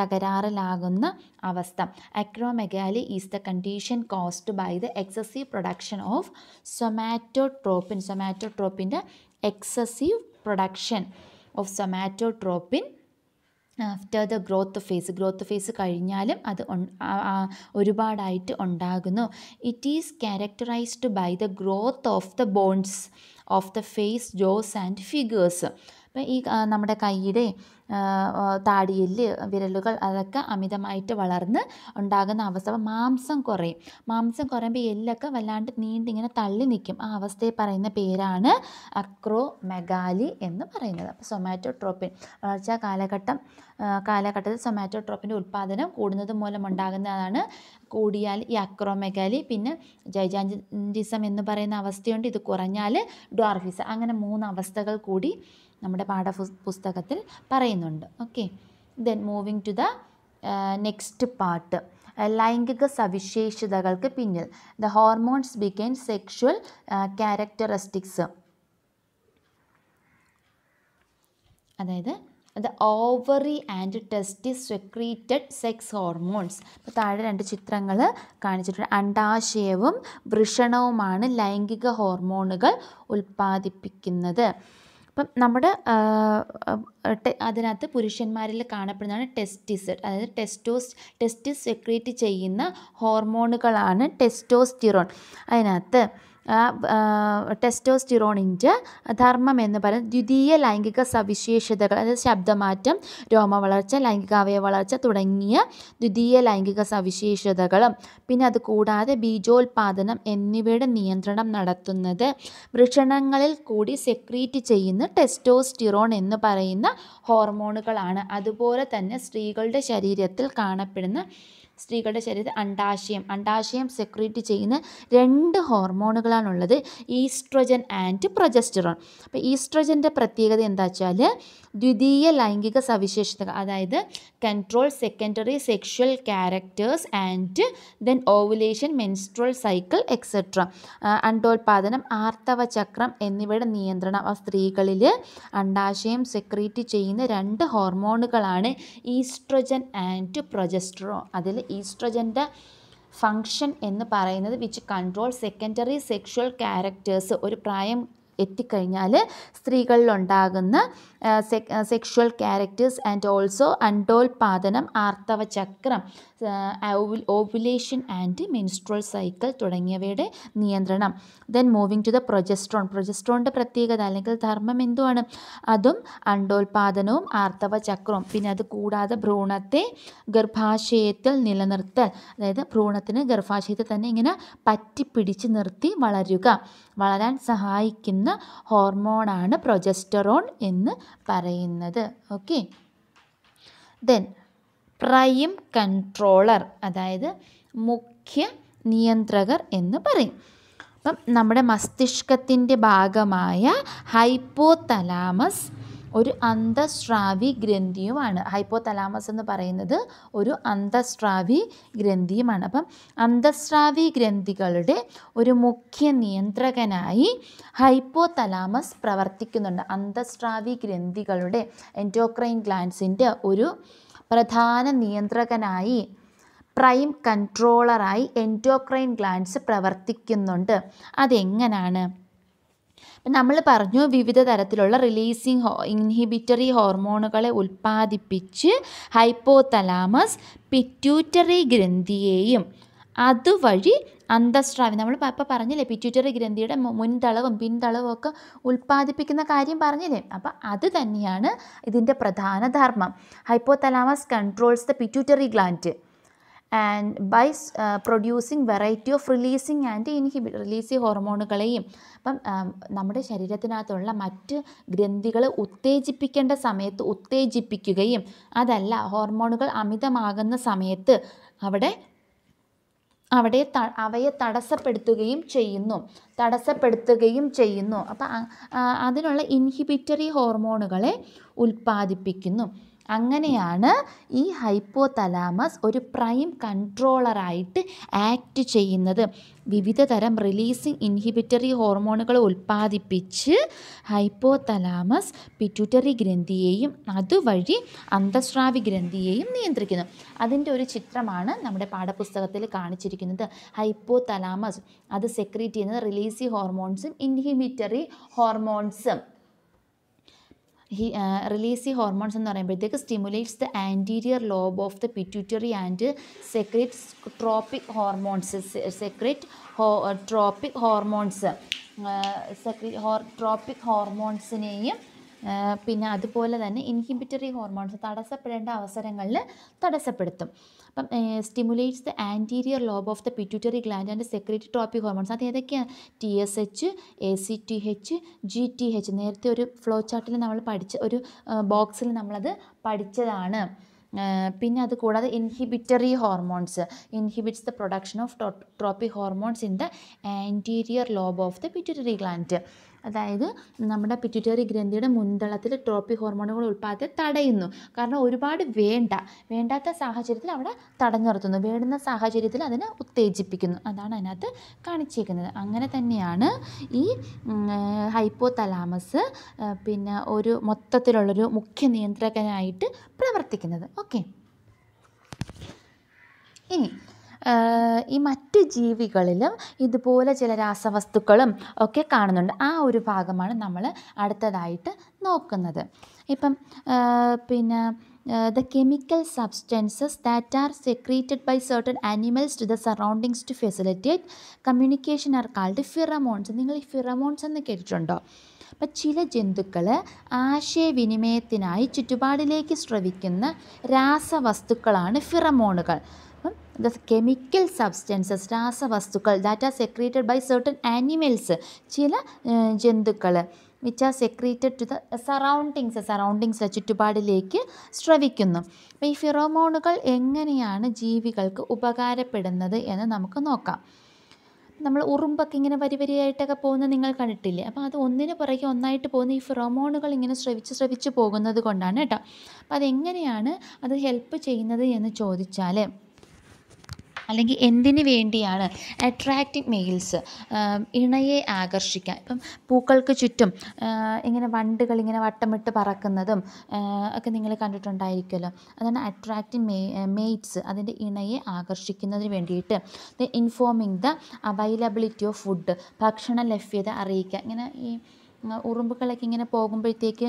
തകരാറിലാകുന്ന അവസ്ഥ. Acromegaly is the condition caused by the excessive production of somatotropin സൊമാറ്റോട്രോപ്പിന്റെ excessive production of somatotropin after the growth phase growth phase കഴിഞ്ഞാലും അത് ഒരുപാടായിട്ട് ഉണ്ടാകുന്നു. It is characterized by the growth of the bones of the face jaws and figures അപ്പം ഈ നമ്മുടെ കൈയുടെ താടിയെല്ല് വിരലുകൾ അതൊക്കെ അമിതമായിട്ട് വളർന്ന് ഉണ്ടാകുന്ന അവസ്ഥ മാംസം കുറയും. മാംസം കുറയുമ്പോൾ എല്ലൊക്കെ വല്ലാണ്ട് നീണ്ടിങ്ങനെ തള്ളി നിൽക്കും. ആ അവസ്ഥയെ പറയുന്ന പേരാണ് അക്രോ മെഗാലി എന്ന് പറയുന്നത്. അപ്പോൾ സൊമാറ്റോട്രോപ്പിൻ. വളർച്ചാ കാലഘട്ടം കാലഘട്ടത്തിൽ സൊമാറ്റോട്രോപ്പിന്റെ ഉൽപ്പാദനം കൂടുന്നത് മൂലം ഉണ്ടാകുന്നതാണ് കൂടിയാൽ ഈ അക്രോമെഗാലി. പിന്നെ ജൈജാൻഡിസം എന്ന് പറയുന്ന അവസ്ഥയുണ്ട്. ഇത് കുറഞ്ഞാൽ ഡോർഫിസ. അങ്ങനെ മൂന്ന് അവസ്ഥകൾ കൂടി നമ്മുടെ പാഠപുസ്തകത്തിൽ പറയുന്നുണ്ട്. Okay then moving to the next part ലൈംഗിക സവിശേഷതകൾക്ക് പിന്നിൽ. ദ ഹോർമോൺസ് ബിഗെയിൻ സെക്ഷുവൽ ക്യാരക്ടറിസ്റ്റിക്സ് അതായത് the ovary and testis secreted sex hormones ഇപ്പോൾ താഴെ രണ്ട് ചിത്രങ്ങൾ കാണിച്ചിട്ടുണ്ട്. അണ്ടാശയവും വൃഷണവുമാണ് ലൈംഗിക ഹോർമോണുകൾ ഉൽപ്പാദിപ്പിക്കുന്നത്. അപ്പം നമ്മുടെ അതിനകത്ത് പുരുഷന്മാരിൽ കാണപ്പെടുന്നതാണ് ടെസ്റ്റിസ്. അതായത് ടെസ്റ്റോസ് ടെസ്റ്റിസ് സെക്രീറ്റ് ചെയ്യുന്ന ഹോർമോണുകളാണ് ടെസ്റ്റോസ്റ്റിറോൺ. അതിനകത്ത് ടെസ്റ്റോസ്റ്റിറോണിന്റെ ധർമ്മം എന്ന് പറയുന്നത് ദ്വിതീയ ലൈംഗിക സവിശേഷതകൾ അതായത് ശബ്ദമാറ്റം രോമവളർച്ച ലൈംഗികാവയവ വളർച്ച തുടങ്ങിയ ദ്വിതീയ ലൈംഗിക സവിശേഷതകളും. പിന്നെ അത് കൂടാതെ ബീജോൽപാദനം എന്നിവയുടെ നിയന്ത്രണം നടത്തുന്നത്. വൃഷണങ്ങളിൽ കൂടി സെക്രീറ്റ് ചെയ്യുന്ന ടെസ്റ്റോസ്റ്റിറോൺ എന്ന് പറയുന്ന ഹോർമോണുകളാണ് അതുപോലെ തന്നെ സ്ത്രീകളുടെ ശരീരത്തിൽ കാണപ്പെടുന്ന സ്ത്രീകളുടെ ശരീരത്തിൽ അണ്ടാശയം. അണ്ടാശയം സെക്രീറ്റ് ചെയ്യുന്ന രണ്ട് ഹോർമോണുകളാണുള്ളത്. Oestrogen and progesterone. അപ്പോൾ ഈസ്ട്രജന്റെ പ്രത്യേകത എന്താ വെച്ചാൽ ദ്വിതീയ ലൈംഗിക സവിശേഷതകൾ അതായത് control secondary sexual characters and then ovulation menstrual cycle etcetera അണ്ടോൽപാദനം ആർത്തവ ചക്രം എന്നിവയുടെ നിയന്ത്രണം. ആ സ്ത്രീകളിൽ അണ്ടാശയം സെക്രീറ്റ് ചെയ്യുന്ന രണ്ട് ഹോർമോണുകളാണ് ഈസ്ട്രജൻ ആൻഡ് പ്രൊജസ്ട്രോ അതിൽ ഈസ്ട്രജന്റെ ഫങ്ഷൻ എന്ന് പറയുന്നത് which control secondary sexual characters ഒരു പ്രായം എത്തിക്കഴിഞ്ഞാൽ സ്ത്രീകളിലുണ്ടാകുന്ന സെക്ഷൽ ക്യാരക്ടേഴ്സ് ആൻഡ് ഓൾസോ അണ്ടോൽപാദനം ആർത്തവ ചക്രം ഓവുലേഷൻ ആൻഡ് മെൻസ്ട്രൽ സൈക്കിൾ തുടങ്ങിയവയുടെ നിയന്ത്രണം. Then moving to the progesterone പ്രൊജസ്ട്രോണിന്റെ പ്രത്യേകത അല്ലെങ്കിൽ ധർമ്മം എന്തുമാണ് അതും അണ്ടോൽപാദനവും ആർത്തവ ചക്രവും. പിന്നെ അത് കൂടാതെ ഭ്രൂണത്തെ ഗർഭാശയത്തിൽ നിലനിർത്തൽ. അതായത് ഭ്രൂണത്തിന് ഗർഭാശയത്തിൽ തന്നെ ഇങ്ങനെ പറ്റിപ്പിടിച്ച് നിർത്തി വളരുക. വളരാൻ സഹായിക്കുന്ന ഹോർമോണാണ് പ്രൊജസ്റ്ററോൺ എന്ന് പറയുന്നത്. ഓക്കെ ദെൻ പ്രൈം കൺട്രോളർ അതായത് മുഖ്യ നിയന്ത്രകർ എന്ന് പറയും. അപ്പം നമ്മുടെ മസ്തിഷ്കത്തിന്റെ ഭാഗമായ ഹൈപ്പോതലാമസ് ഒരു അന്തസ്രാവി ഗ്രന്ഥിയുമാണ്. ഹൈപ്പോ തലാമസ് എന്ന് പറയുന്നത് ഒരു അന്തസ്രാവി ഗ്രന്ഥിയുമാണ്. അപ്പം അന്തസ്രാവി ഗ്രന്ഥികളുടെ ഒരു മുഖ്യ നിയന്ത്രകനായി ഹൈപ്പോ തലാമസ് പ്രവർത്തിക്കുന്നുണ്ട്. അന്തസ്രാവി ഗ്രന്ഥികളുടെ എൻഡോക്രൈൻ ഗ്ലാൻസിന്റെ ഒരു പ്രധാന നിയന്ത്രകനായി പ്രൈം കൺട്രോളറായി എൻഡോക്രൈൻ ഗ്ലാൻസ് പ്രവർത്തിക്കുന്നുണ്ട്. അതെങ്ങനെയാണ് നമ്മൾ പറഞ്ഞു വിവിധ തരത്തിലുള്ള റിലീസിങ് ഹോ ഇൻഹിബിറ്ററി ഹോർമോണുകളെ ഉൽപ്പാദിപ്പിച്ച് ഹൈപ്പോതലാമസ് പിറ്റ്യൂറ്ററി ഗ്രന്ഥിയെയും അതുവഴി അന്തസ്രാവി. നമ്മൾ ഇപ്പോൾ പറഞ്ഞില്ലേ പിറ്റ്യൂറ്ററി ഗ്രന്ഥിയുടെ മുൻതളവും പിൻതളവും ഒക്കെ ഉൽപ്പാദിപ്പിക്കുന്ന കാര്യം പറഞ്ഞില്ലേ? അപ്പം അത് തന്നെയാണ് ഇതിന്റെ പ്രധാന ധർമ്മം. Hypothalamus controls the pituitary gland and by producing variety of releasing and ഇൻഹിബി റിലീസി ഹോർമോണുകളെയും അപ്പം നമ്മുടെ ശരീരത്തിനകത്തുള്ള മറ്റ് ഗ്രന്ഥികളെ ഉത്തേജിപ്പിക്കേണ്ട സമയത്ത് ഉത്തേജിപ്പിക്കുകയും അതല്ല ഹോർമോണുകൾ അമിതമാകുന്ന സമയത്ത് അവിടെ അവിടെ ത അവയെ തടസ്സപ്പെടുത്തുകയും ചെയ്യുന്നു തടസ്സപ്പെടുത്തുകയും ചെയ്യുന്നു. അപ്പം അതിനുള്ള ഇൻഹിബിറ്ററി ഹോർമോണുകളെ ഉൽപ്പാദിപ്പിക്കുന്നു. അങ്ങനെയാണ് ഈ ഹൈപ്പോ തലാമസ് ഒരു പ്രൈം കൺട്രോളറായിട്ട് ആക്ട് ചെയ്യുന്നത്. വിവിധ തരം റിലീസിങ് ഇൻഹിബിറ്ററി ഹോർമോണുകൾ ഉൽപ്പാദിപ്പിച്ച് ഹൈപ്പോ തലാമസ് പിറ്റ്യൂട്ടറി ഗ്രന്ഥിയെയും അതുവഴി അന്തസ്രാവി ഗ്രന്ഥിയെയും നിയന്ത്രിക്കുന്നു. അതിന്റെ ഒരു ചിത്രമാണ് നമ്മുടെ പാഠപുസ്തകത്തിൽ കാണിച്ചിരിക്കുന്നത്. ഹൈപ്പോ തലാമസ് അത് സെക്രീറ്റ് ചെയ്യുന്നത് റിലീസി ഹോർമോൺസും ഇൻഹിബിറ്ററി ഹോർമോൺസും ഹി റിലീസി ഹോർമോൺസ് എന്ന് പറയുമ്പോഴത്തേക്ക് stimulates the anterior lobe of the pituitary and secretes tropic hormones secrete ഹോ ട്രോപ്പിക് ഹോർമോൺസ് സെക്രി ഹോർ ട്രോപ്പിക് ഹോർമോൺസിനെയും പിന്നെ അതുപോലെ തന്നെ ഇൻഹിബിറ്ററി ഹോർമോൺസ് തടസ്സപ്പെടേണ്ട അവസരങ്ങളിൽ തടസ്സപ്പെടുത്തും. അപ്പം stimulates the anterior lobe of the pituitary gland and secretary tropic hormones അത് ഏതൊക്കെയാണ് T S H A C T H G T H നേരത്തെ ഒരു ഫ്ലോ ചാർട്ടിൽ നമ്മൾ പഠിച്ച ഒരു ബോക്സിൽ നമ്മളത് പഠിച്ചതാണ്. പിന്നെ അത് കൂടാതെ inhibitory hormones inhibits the production of tropic hormones in the anterior lobe of the pituitary gland അതായത് നമ്മുടെ പിറ്റ്യൂട്ടറി ഗ്രന്ഥിയുടെ മുൻതളത്തിൽ ട്രോപ്പിക് ഹോർമോണുകൾ ഉൽപ്പാദനത്തെ തടയുന്നു. കാരണം ഒരുപാട് വേണ്ട വേണ്ടാത്ത സാഹചര്യത്തിൽ അവിടെ തടഞ്ഞു നിർത്തുന്നു. വേണ്ടുന്ന സാഹചര്യത്തിൽ അതിനെ ഉത്തേജിപ്പിക്കുന്നു. അതാണ് അതിനകത്ത് കാണിച്ചിരിക്കുന്നത് അങ്ങനെ തന്നെയാണ് ഈ ഹൈപ്പോ തലാമസ് പിന്നെ ഒരു മൊത്തത്തിലുള്ളൊരു മുഖ്യ നിയന്ത്രകനായിട്ട് പ്രവർത്തിക്കുന്നത്. ഓക്കെ. ഇനി ഈ മറ്റ് ജീവികളിലും ഇതുപോലെ ചില രാസവസ്തുക്കളും ഒക്കെ കാണുന്നുണ്ട്. ആ ഒരു ഭാഗമാണ് നമ്മൾ അടുത്തതായിട്ട് നോക്കുന്നത്. ഇപ്പം പിന്നെ the chemical substances that are secreted by certain animals to the surroundings to facilitate communication are called pheromones നിങ്ങൾ ഈ ഫിറമോൺസ് എന്ന് കേട്ടിട്ടുണ്ടോ? അപ്പം ചില ജന്തുക്കൾ ആശയവിനിമയത്തിനായി ചുറ്റുപാടിലേക്ക് ശ്രവിക്കുന്ന രാസവസ്തുക്കളാണ് ഫിറമോണുകൾ അപ്പം ദ കെമിക്കൽ സബ്സ്റ്റൻസസ് രാസവസ്തുക്കൾ that are secreted by certain animals ചില ജന്തുക്കൾ which are secreted to the surroundings surroundings ചുറ്റുപാടിലേക്ക് ശ്രവിക്കുന്നു അപ്പോൾ ഈ ഫിറോമോണുകൾ എങ്ങനെയാണ് ജീവികൾക്ക് ഉപകാരപ്പെടുന്നത് എന്ന് നമുക്ക് നോക്കാം. നമ്മൾ ഉറുമ്പൊക്കെ ഇങ്ങനെ വരി വരിയായിട്ടൊക്കെ പോകുന്നത് നിങ്ങൾ കണ്ടിട്ടില്ലേ? അപ്പോൾ അത് ഒന്നിന് പുറകെ ഒന്നായിട്ട് പോകുന്ന ഈ ഫിറോമോണുകൾ ഇങ്ങനെ ശ്രവിച്ച് ശ്രവിച്ച് പോകുന്നത് കൊണ്ടാണ് കേട്ടോ. അപ്പോൾ അതെങ്ങനെയാണ് അത് ഹെൽപ്പ് ചെയ്യുന്നത് എന്ന് ചോദിച്ചാൽ അല്ലെങ്കിൽ എന്തിനു വേണ്ടിയാണ് അട്രാക്റ്റീവ് മെയിൽസ് ഇണയെ ആകർഷിക്കാൻ? ഇപ്പം പൂക്കൾക്ക് ചുറ്റും ഇങ്ങനെ വണ്ടുകൾ ഇങ്ങനെ വട്ടമിട്ട് പറക്കുന്നതും ഒക്കെ നിങ്ങൾ കണ്ടിട്ടുണ്ടായിരിക്കുമല്ലോ. അതാണ് അട്രാക്റ്റീവ് മെയ്റ്റ്സ് അതിന്റെ ഇണയെ ആകർഷിക്കുന്നതിന് വേണ്ടിയിട്ട് the informing the availability of food ഭക്ഷണ ലഭ്യത അറിയിക്കുക. ഇങ്ങനെ ഈ ഉറുമ്പുകളൊക്കെ ഇങ്ങനെ പോകുമ്പോഴത്തേക്ക്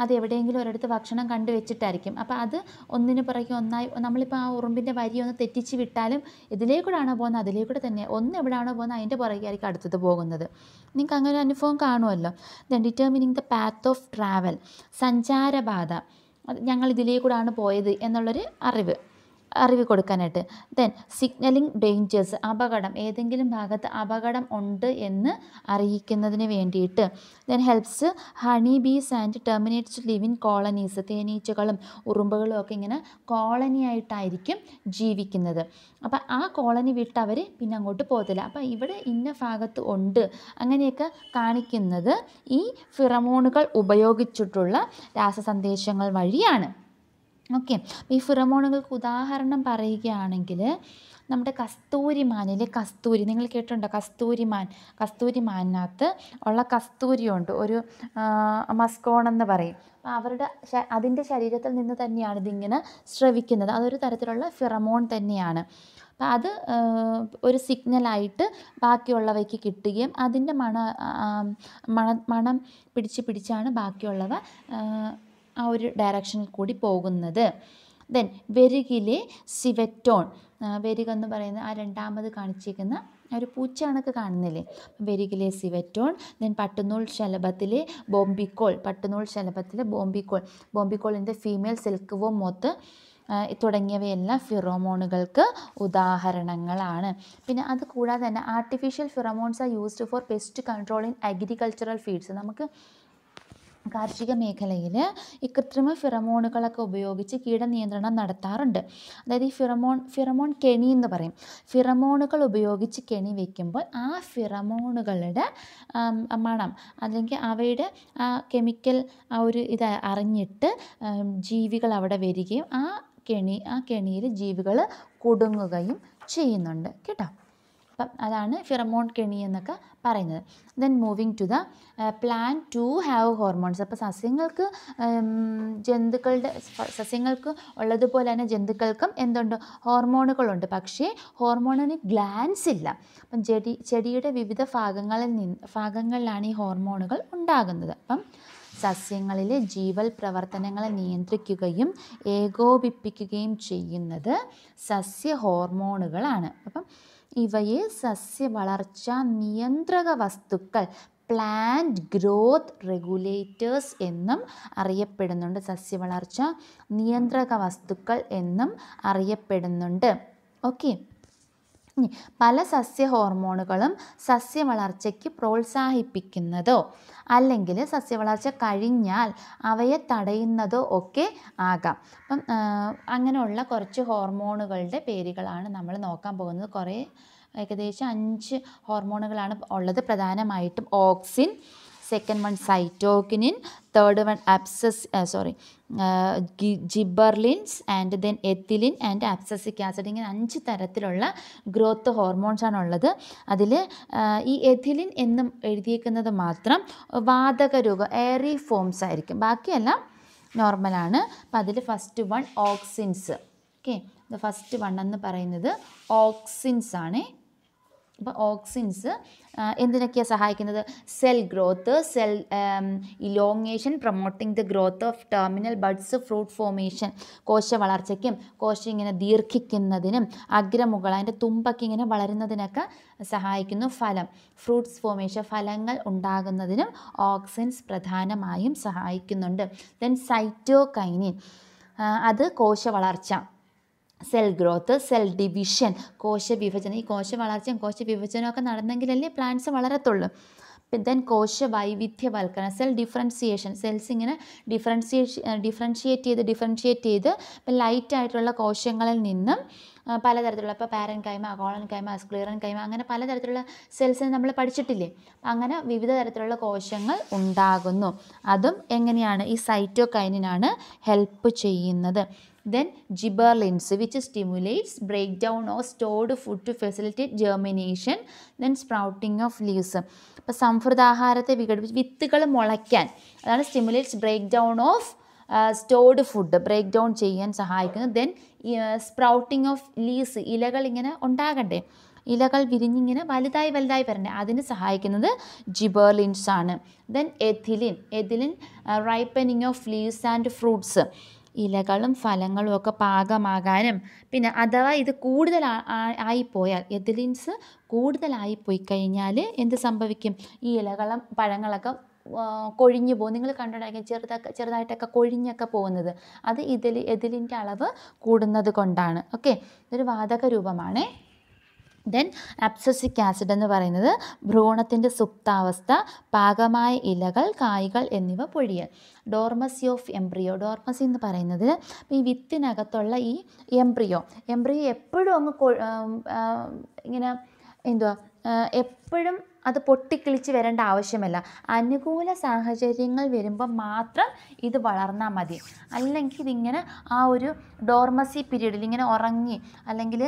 അത് എവിടെയെങ്കിലും ഒരിടത്ത് ഭക്ഷണം കണ്ടു വെച്ചിട്ടായിരിക്കും. അപ്പോൾ അത് ഒന്നിന് പുറകെ ഒന്നായി നമ്മളിപ്പോൾ ആ ഉറുമ്പിന്റെ വരി ഒന്ന് തെറ്റിച്ച് വിട്ടാലും ഇതിലേക്കൂടാണോ പോകുന്നത്? അതിലേക്കൂടെ തന്നെ. ഒന്ന് എവിടെയാണോ പോകുന്നത്? അതിന്റെ പുറകെ ആയിരിക്കും അടുത്തത് പോകുന്നത്. നിങ്ങൾക്ക് അങ്ങനെ ഒരു അനുഭവം കാണുമല്ലോ. Then determining the path of travel സഞ്ചാരബാധ. ഞങ്ങൾ ഇതിലേക്കൂടാണ് പോയത് എന്നുള്ളൊരു അറിവ്. അറിവ് കൊടുക്കാനായിട്ട് ദെൻ സിഗ്നലിംഗ് ഡേഞ്ചേഴ്സ് അപകടം ഏതെങ്കിലും ഭാഗത്ത് അപകടം ഉണ്ട് എന്ന് അറിയിക്കുന്നതിന് വേണ്ടിയിട്ട്. Then helps honey bees and terminates live in colonies തേനീച്ചകളും ഉറുമ്പുകളും ഒക്കെ ഇങ്ങനെ കോളനി ആയിട്ടായിരിക്കും ജീവിക്കുന്നത്. അപ്പം ആ കോളനി വിട്ട് അവർ പിന്നെ അങ്ങോട്ട് പോകത്തില്ല. അപ്പം ഇവിടെ ഇന്ന ഭാഗത്ത് ഉണ്ട്. അങ്ങനെയൊക്കെ കാണിക്കുന്നത് ഈ ഫിറമോണുകൾ ഉപയോഗിച്ചിട്ടുള്ള രാസസന്ദേശങ്ങൾ വഴിയാണ്. ഓക്കെ. ഈ ഫിറമോണുകൾക്ക് ഉദാഹരണം പറയുകയാണെങ്കിൽ നമ്മുടെ കസ്തൂരിമാനിലെ കസ്തൂരി നിങ്ങൾ കേട്ടിട്ടുണ്ടോ? കസ്തൂരിമാൻ കസ്തൂരിമാനിനകത്ത് ഉള്ള കസ്തൂരിയുണ്ട്. ഒരു മസ്കോൺ എന്ന് പറയും. അപ്പോൾ അവരുടെ അതിന്റെ ശരീരത്തിൽ നിന്ന് തന്നെയാണ് ഇതിങ്ങനെ ശ്രവിക്കുന്നത് അതൊരു തരത്തിലുള്ള ഫിറമോൺ തന്നെയാണ്. അപ്പം അത് ഒരു സിഗ്നലായിട്ട് ബാക്കിയുള്ളവയ്ക്ക് കിട്ടുകയും അതിന്റെ മണ മണ മണം പിടിച്ച് പിടിച്ചാണ് ബാക്കിയുള്ളവ ആ ഒരു ഡയറക്ഷനിൽ കൂടി പോകുന്നത്. ദെൻ വെരുകിലെ സിവറ്റോൺ വെരുക എന്ന് പറയുന്ന ആ രണ്ടാമത് കാണിച്ചിരിക്കുന്ന ഒരു പൂച്ച കാണുന്നില്ലേ? വെരുകിലെ സിവറ്റോൺ ദെൻ പട്ടുനൂൽ ശലഭത്തിലെ ബോംബിക്കോൾ പട്ടുനൂൽ ശലഭത്തിലെ ബോംബിക്കോൾ. ബോംബിക്കോളിന്റെ ഫീമെയിൽ സിൽക്ക് വോ മൊത്ത് തുടങ്ങിയവയെല്ലാം ഫിറോമോണുകൾക്ക് ഉദാഹരണങ്ങളാണ്. പിന്നെ അത് കൂടാതെ തന്നെ artificial pheromones are used for pest control in agricultural fields നമുക്ക് കാർഷിക മേഖലയിൽ ഈ കൃത്രിമ ഫിറമോണുകളൊക്കെ ഉപയോഗിച്ച് കീടനിയന്ത്രണം നടത്താറുണ്ട്. അതായത് ഈ ഫിറമോൺ ഫിറമോൺ കെണി എന്ന് പറയും. ഫിറമോണുകൾ ഉപയോഗിച്ച് കെണി വയ്ക്കുമ്പോൾ ആ ഫിറമോണുകളുടെ മണം അല്ലെങ്കിൽ അവയുടെ ആ കെമിക്കൽ ആ ഒരു ഇത് അറിഞ്ഞിട്ട് ജീവികൾ അവിടെ വരികയും ആ കെണി ആ കെണിയിൽ ജീവികൾ കുടുങ്ങുകയും ചെയ്യുന്നുണ്ട്. കേട്ടോ? അപ്പം അതാണ് ഫിറമോൺ കെണി എന്നൊക്കെ പറയുന്നത്. Then moving to the plan to have hormones അപ്പോൾ സസ്യങ്ങൾക്ക് ജന്തുക്കളുടെ സസ്യങ്ങൾക്ക് ഉള്ളതുപോലെ തന്നെ ജന്തുക്കൾക്കും എന്തുണ്ട്? ഹോർമോണുകളുണ്ട്. പക്ഷേ ഹോർമോണിന് ഗ്ലാൻസ് ഇല്ല. അപ്പം ചെടി ചെടിയുടെ വിവിധ ഭാഗങ്ങളിൽ നിന്ന് ഭാഗങ്ങളിലാണ് ഈ ഹോർമോണുകൾ ഉണ്ടാകുന്നത്. അപ്പം സസ്യങ്ങളിലെ ജീവൽ പ്രവർത്തനങ്ങളെ നിയന്ത്രിക്കുകയും ഏകോപിപ്പിക്കുകയും ചെയ്യുന്നത് സസ്യ ഹോർമോണുകളാണ്. അപ്പം ഇവയെ സസ്യ വളർച്ച നിയന്ത്രക വസ്തുക്കൾ പ്ലാന്റ് ഗ്രോത്ത് റെഗുലേറ്റേഴ്സ് എന്നും അറിയപ്പെടുന്നുണ്ട്. സസ്യവളർച്ച നിയന്ത്രക വസ്തുക്കൾ എന്നും അറിയപ്പെടുന്നുണ്ട്. ഓക്കെ പല സസ്യ ഹോർമോണുകളും സസ്യവളർച്ചയ്ക്ക് പ്രോത്സാഹിപ്പിക്കുന്നതോ അല്ലെങ്കിൽ സസ്യവളർച്ച കഴിഞ്ഞാൽ അവയെ തടയുന്നതോ ഒക്കെ ആകാം. അപ്പം അങ്ങനെയുള്ള കുറച്ച് ഹോർമോണുകളുടെ പേരുകളാണ് നമ്മൾ നോക്കാൻ പോകുന്നത്. കുറേ ഏകദേശം അഞ്ച് ഹോർമോണുകളാണ് ഉള്ളത്. പ്രധാനമായിട്ടും auxin second one cytokinin third one അബ്സസ് sorry gibberellins and then ethylene and abscisic acid ഇങ്ങനെ അഞ്ച് തരത്തിലുള്ള ഗ്രോത്ത് ഹോർമോൺസ് ആണ് ഉള്ളത്. അതിൽ ഈ എഥിലിൻ എന്നും എഴുതിയേക്കുന്നത് മാത്രം വാതക രോഗം എയറി ഫോംസ് ആയിരിക്കും. ബാക്കിയെല്ലാം നോർമലാണ് അപ്പം അതിൽ first one auxins okay first one എന്ന് പറയുന്നത് ഓക്സിൻസ് ആണ്. അപ്പോൾ ഓക്സിൻസ് എന്തിനൊക്കെയാണ് സഹായിക്കുന്നത്? Cell growth cell elongation promoting the growth of terminal buds fruit formation. കോശ വളർച്ചയ്ക്കും കോശം ഇങ്ങനെ ദീർഘിക്കുന്നതിനും അഗ്രമുകൾ അതിന്റെ തുമ്പൊക്കെ ഇങ്ങനെ വളരുന്നതിനൊക്കെ സഹായിക്കുന്നു ഫലം. ഫ്രൂട്ട്സ് ഫോമേഷൻ ഫലങ്ങൾ ഉണ്ടാകുന്നതിനും ഓക്സിൻസ് പ്രധാനമായും സഹായിക്കുന്നുണ്ട്. ദെൻ സൈറ്റോകൈനിൻ അത് കോശ വളർച്ച സെൽ ഗ്രോത്ത് സെൽ ഡിവിഷൻ കോശ വിഭജനം ഈ കോശ വളർച്ചയും കോശ വിഭജനമൊക്കെ നടന്നെങ്കിലല്ലേ പ്ലാന്റ്സ് വളരത്തുള്ളൂ. ദെൻ കോശ വൈവിധ്യവൽക്കരണം സെൽ ഡിഫറൻസിയേഷൻ സെൽസ് ഇങ്ങനെ ഡിഫറൻസിയേഷൻ ഡിഫറൻഷിയേറ്റ് ചെയ്ത് ഡിഫറൻഷിയേറ്റ് ചെയ്ത് ഇപ്പം ലൈറ്റ് ആയിട്ടുള്ള കോശങ്ങളിൽ നിന്നും പലതരത്തിലുള്ള ഇപ്പോൾ പാരൻ കൈമ കോളൻ കൈമ സ്ക്ലിയറൻ കൈമ അങ്ങനെ പലതരത്തിലുള്ള സെൽസിനെ നമ്മൾ പഠിച്ചിട്ടില്ലേ? അങ്ങനെ വിവിധ തരത്തിലുള്ള കോശങ്ങൾ ഉണ്ടാകുന്നു. അതും എങ്ങനെയാണ്? ഈ സൈറ്റോകൈനിനാണ് ഹെൽപ്പ് ചെയ്യുന്നത്. Gibberellins which stimulates break down of stored food to facilitate germination then sprouting of leaves അപ്പോൾ സംഫൃതാഹാരത്തെ വിഘടിപ്പിച്ച് വിത്തുകൾ മുളയ്ക്കാൻ. അതാണ് stimulates break down of stored food break down ചെയ്യാൻ സഹായിക്കുന്നു. ദെൻ സ്പ്രൗട്ടിങ് ഓഫ് ലീവ്സ് ഇലകൾ ഇങ്ങനെ ഉണ്ടാകണ്ടേ. ഇലകൾ വിരിഞ്ഞിങ്ങനെ വലുതായി വലുതായി വരണ്ടേ. അതിന് സഹായിക്കുന്നത് ജിബേർലിൻസ് ആണ്. Then ethylene ethylene ripening of leaves and fruits ഇലകളും ഫലങ്ങളും ഒക്കെ പാകമാകാനും പിന്നെ അഥവാ ഇത് കൂടുതൽ ആയിപ്പോയാൽ എഥിലിൻസ് കൂടുതലായി പോയി കഴിഞ്ഞാൽ എന്ത് സംഭവിക്കും? ഈ ഇലകളും പഴങ്ങളൊക്കെ കൊഴിഞ്ഞു പോകും. നിങ്ങൾ കണ്ടിട്ടുണ്ടായിരിക്കും ചെറുതൊക്കെ ചെറുതായിട്ടൊക്കെ കൊഴിഞ്ഞൊക്കെ പോകുന്നത്. അത് ഇതിൽ എതിലിന്റെ അളവ് കൂടുന്നത് കൊണ്ടാണ്. ഓക്കെ? ഇതൊരു വാതക രൂപമാണേ. ദെൻ അപ്സസിക് ആസിഡ് എന്ന് പറയുന്നത് ഭ്രൂണത്തിന്റെ സുപ്താവസ്ഥ പാകമായ ഇലകൾ കായ്കൾ എന്നിവ പൊഴിയൽ. ഡോർമസി ഓഫ് എംബ്രിയോ ഡോർമസി എന്ന് പറയുന്നത് ഈ വിത്തിനകത്തുള്ള ഈ എംബ്രിയോ എംബ്രിയോ എപ്പോഴും അങ്ങ് ഇങ്ങനെ എന്തുവാ എപ്പോഴും അത് പൊട്ടിക്കിളിച്ച് വരേണ്ട ആവശ്യമല്ല. അനുകൂല സാഹചര്യങ്ങൾ വരുമ്പോൾ മാത്രം ഇത് വളർന്നാൽ മതി. അല്ലെങ്കിൽ ഇതിങ്ങനെ ആ ഒരു ഡോർമസി പീരീഡിൽ ഇങ്ങനെ ഉറങ്ങി അല്ലെങ്കിൽ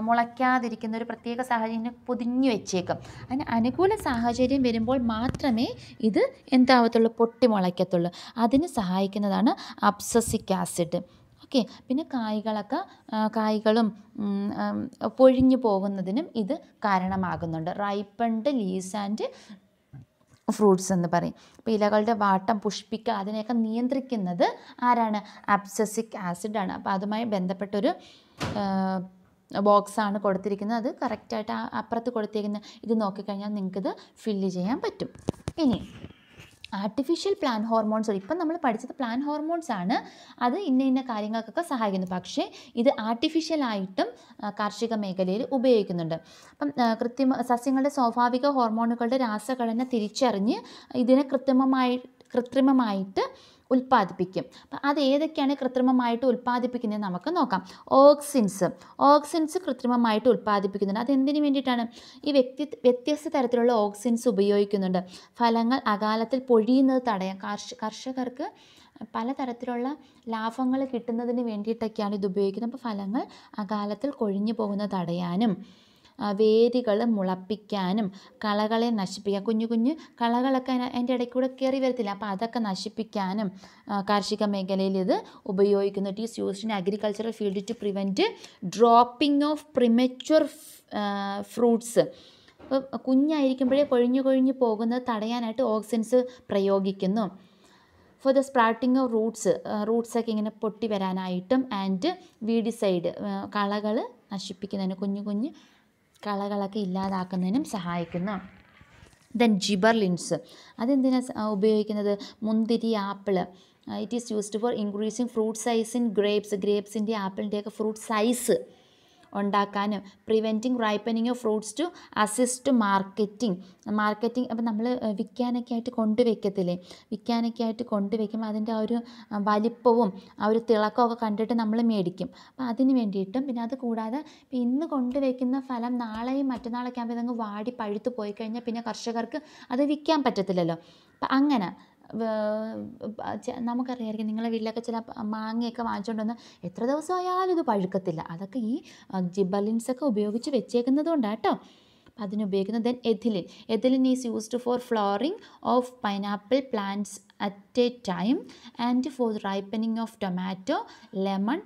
മുളയ്ക്കാതിരിക്കുന്ന ഒരു പ്രത്യേക സാഹചര്യം പൊതിഞ്ഞു വെച്ചേക്കും. അതിന് അനുകൂല സാഹചര്യം വരുമ്പോൾ മാത്രമേ ഇത് എന്താവത്തുള്ളൂ? പൊട്ടി മുളയ്ക്കത്തുള്ളൂ. അതിന് സഹായിക്കുന്നതാണ് അപ്സസിക് ആസിഡ്. ഓക്കെ പിന്നെ കായ്കളൊക്കെ കായ്കളും പൊഴിഞ്ഞു പോകുന്നതിനും ഇത് കാരണമാകുന്നുണ്ട്. റൈപ്പണ്ട് ലീസ് ആൻഡ് ഫ്രൂട്ട്സ് എന്ന് പറയും. അപ്പോൾ ഇലകളുടെ വാട്ടം പുഷ്പിക്കുക അതിനെയൊക്കെ നിയന്ത്രിക്കുന്നത് ആരാണ്? അബ്സസിക് ആസിഡാണ് അപ്പോൾ അതുമായി ബന്ധപ്പെട്ടൊരു ബോക്സാണ് കൊടുത്തിരിക്കുന്നത്. അത് കറക്റ്റായിട്ട് അപ്പുറത്ത് കൊടുത്തിരിക്കുന്ന ഇത് നോക്കിക്കഴിഞ്ഞാൽ നിങ്ങൾക്കിത് ഫില്ല് ചെയ്യാൻ പറ്റും. ഇനി ആർട്ടിഫിഷ്യൽ പ്ലാൻ ഹോർമോൺസ് ഇപ്പം നമ്മൾ പഠിച്ചത് പ്ലാൻ ഹോർമോൺസ് ആണ്. അത് ഇന്ന ഇന്ന കാര്യങ്ങൾക്കൊക്കെ സഹായിക്കുന്നു. പക്ഷേ ഇത് ആർട്ടിഫിഷ്യൽ ആയിട്ടും കാർഷിക മേഖലയിൽ ഉപയോഗിക്കുന്നുണ്ട്. അപ്പം കൃത്രിമ സസ്യങ്ങളുടെ സ്വാഭാവിക ഹോർമോണുകളുടെ രാസഘടന തിരിച്ചറിഞ്ഞ് ഇതിനെ കൃത്രിമമായി കൃത്രിമമായിട്ട് ഉൽപ്പാദിപ്പിക്കും. അപ്പം അത് ഏതൊക്കെയാണ് കൃത്രിമമായിട്ട് ഉൽപ്പാദിപ്പിക്കുന്നത് നമുക്ക് നോക്കാം. ഓക്സിൻസ്. ഓക്സിൻസ് കൃത്രിമമായിട്ട് ഉൽപ്പാദിപ്പിക്കുന്നുണ്ട്. അതെന്തിനു വേണ്ടിയിട്ടാണ്? ഈ വ്യക്തി വ്യത്യസ്ത തരത്തിലുള്ള ഓക്സിൻസ് ഉപയോഗിക്കുന്നുണ്ട്. ഫലങ്ങൾ അകാലത്തിൽ പൊഴിയുന്നത് തടയാൻ കർഷ കർഷകർക്ക് പലതരത്തിലുള്ള ലാഭങ്ങൾ കിട്ടുന്നതിന് വേണ്ടിയിട്ടൊക്കെയാണ് ഇത് ഉപയോഗിക്കുന്നത്. അപ്പോൾ ഫലങ്ങൾ അകാലത്തിൽ കൊഴിഞ്ഞു പോകുന്നത് തടയാനും വേരുകൾ മുളപ്പിക്കാനും കളകളെ നശിപ്പിക്കാൻ കുഞ്ഞു കുഞ്ഞു കളകളൊക്കെ അതിന്റെ ഇടയ്ക്ക് കൂടെ കയറി വരത്തില്ല. അപ്പോൾ അതൊക്കെ നശിപ്പിക്കാനും കാർഷിക മേഖലയിൽ ഇത് ഉപയോഗിക്കുന്നു it is used in agricultural field to prevent dropping of premature fruits അപ്പോൾ കുഞ്ഞായിരിക്കുമ്പോഴേ കൊഴിഞ്ഞു കൊഴിഞ്ഞു പോകുന്നത് തടയാനായിട്ട് ഓക്സിൻസ് പ്രയോഗിക്കുന്നു. For the sprouting of roots റൂട്ട്സൊക്കെ ഇങ്ങനെ പൊട്ടി വരാനായിട്ടും ആൻഡ് വീഡിസൈഡ് കളകൾ നശിപ്പിക്കുന്നതിന് കുഞ്ഞു കുഞ്ഞു കളകളൊക്കെ ഇല്ലാതാക്കുന്നതിനും സഹായിക്കുന്നു. ദെൻ ജിബർലിൻസ് അതെന്തിനാണ് ഉപയോഗിക്കുന്നത്? മുന്തിരി apple. It is used for increasing fruit size in grapes ഗ്രേപ്സിന്റെ ആപ്പിളിന്റെയൊക്കെ ഫ്രൂട്ട് സൈസ് ഉണ്ടാക്കാനും preventing ripening of fruits to assist marketing marketing അപ്പം നമ്മൾ വിൽക്കാനൊക്കെ ആയിട്ട് കൊണ്ടുവയ്ക്കത്തില്ലേ? വിൽക്കാനൊക്കെ ആയിട്ട് കൊണ്ടുവയ്ക്കുമ്പോൾ അതിന്റെ ആ ഒരു വലിപ്പവും ആ ഒരു തിളക്കമൊക്കെ കണ്ടിട്ട് നമ്മൾ മേടിക്കും. അപ്പോൾ അതിന് വേണ്ടിയിട്ടും പിന്നെ അത് കൂടാതെ ഇന്ന് കൊണ്ടുവയ്ക്കുന്ന ഫലം നാളെയും മറ്റന്നാളൊക്കെ ആകുമ്പോൾ ഇതങ്ങ് വാടി പഴുത്ത് പോയി കഴിഞ്ഞാൽ പിന്നെ കർഷകർക്ക് അത് വിൽക്കാൻ പറ്റത്തില്ലല്ലോ. അപ്പം അങ്ങനെ നമുക്കറിയാമായിരിക്കും നിങ്ങളെ വീട്ടിലൊക്കെ ചില മാങ്ങയൊക്കെ വാങ്ങിച്ചുകൊണ്ട് വന്ന് എത്ര ദിവസമായാലും ഇത് പഴുക്കത്തില്ല. അതൊക്കെ ഈ ജിബലിൻസൊക്കെ ഉപയോഗിച്ച് വെച്ചേക്കുന്നത് കൊണ്ടാണ് കേട്ടോ അപ്പം അതിന് ഉപയോഗിക്കുന്നത് then ethylene. Ethylene is used for flowering of pineapple plants at a time and for ripening of tomato lemon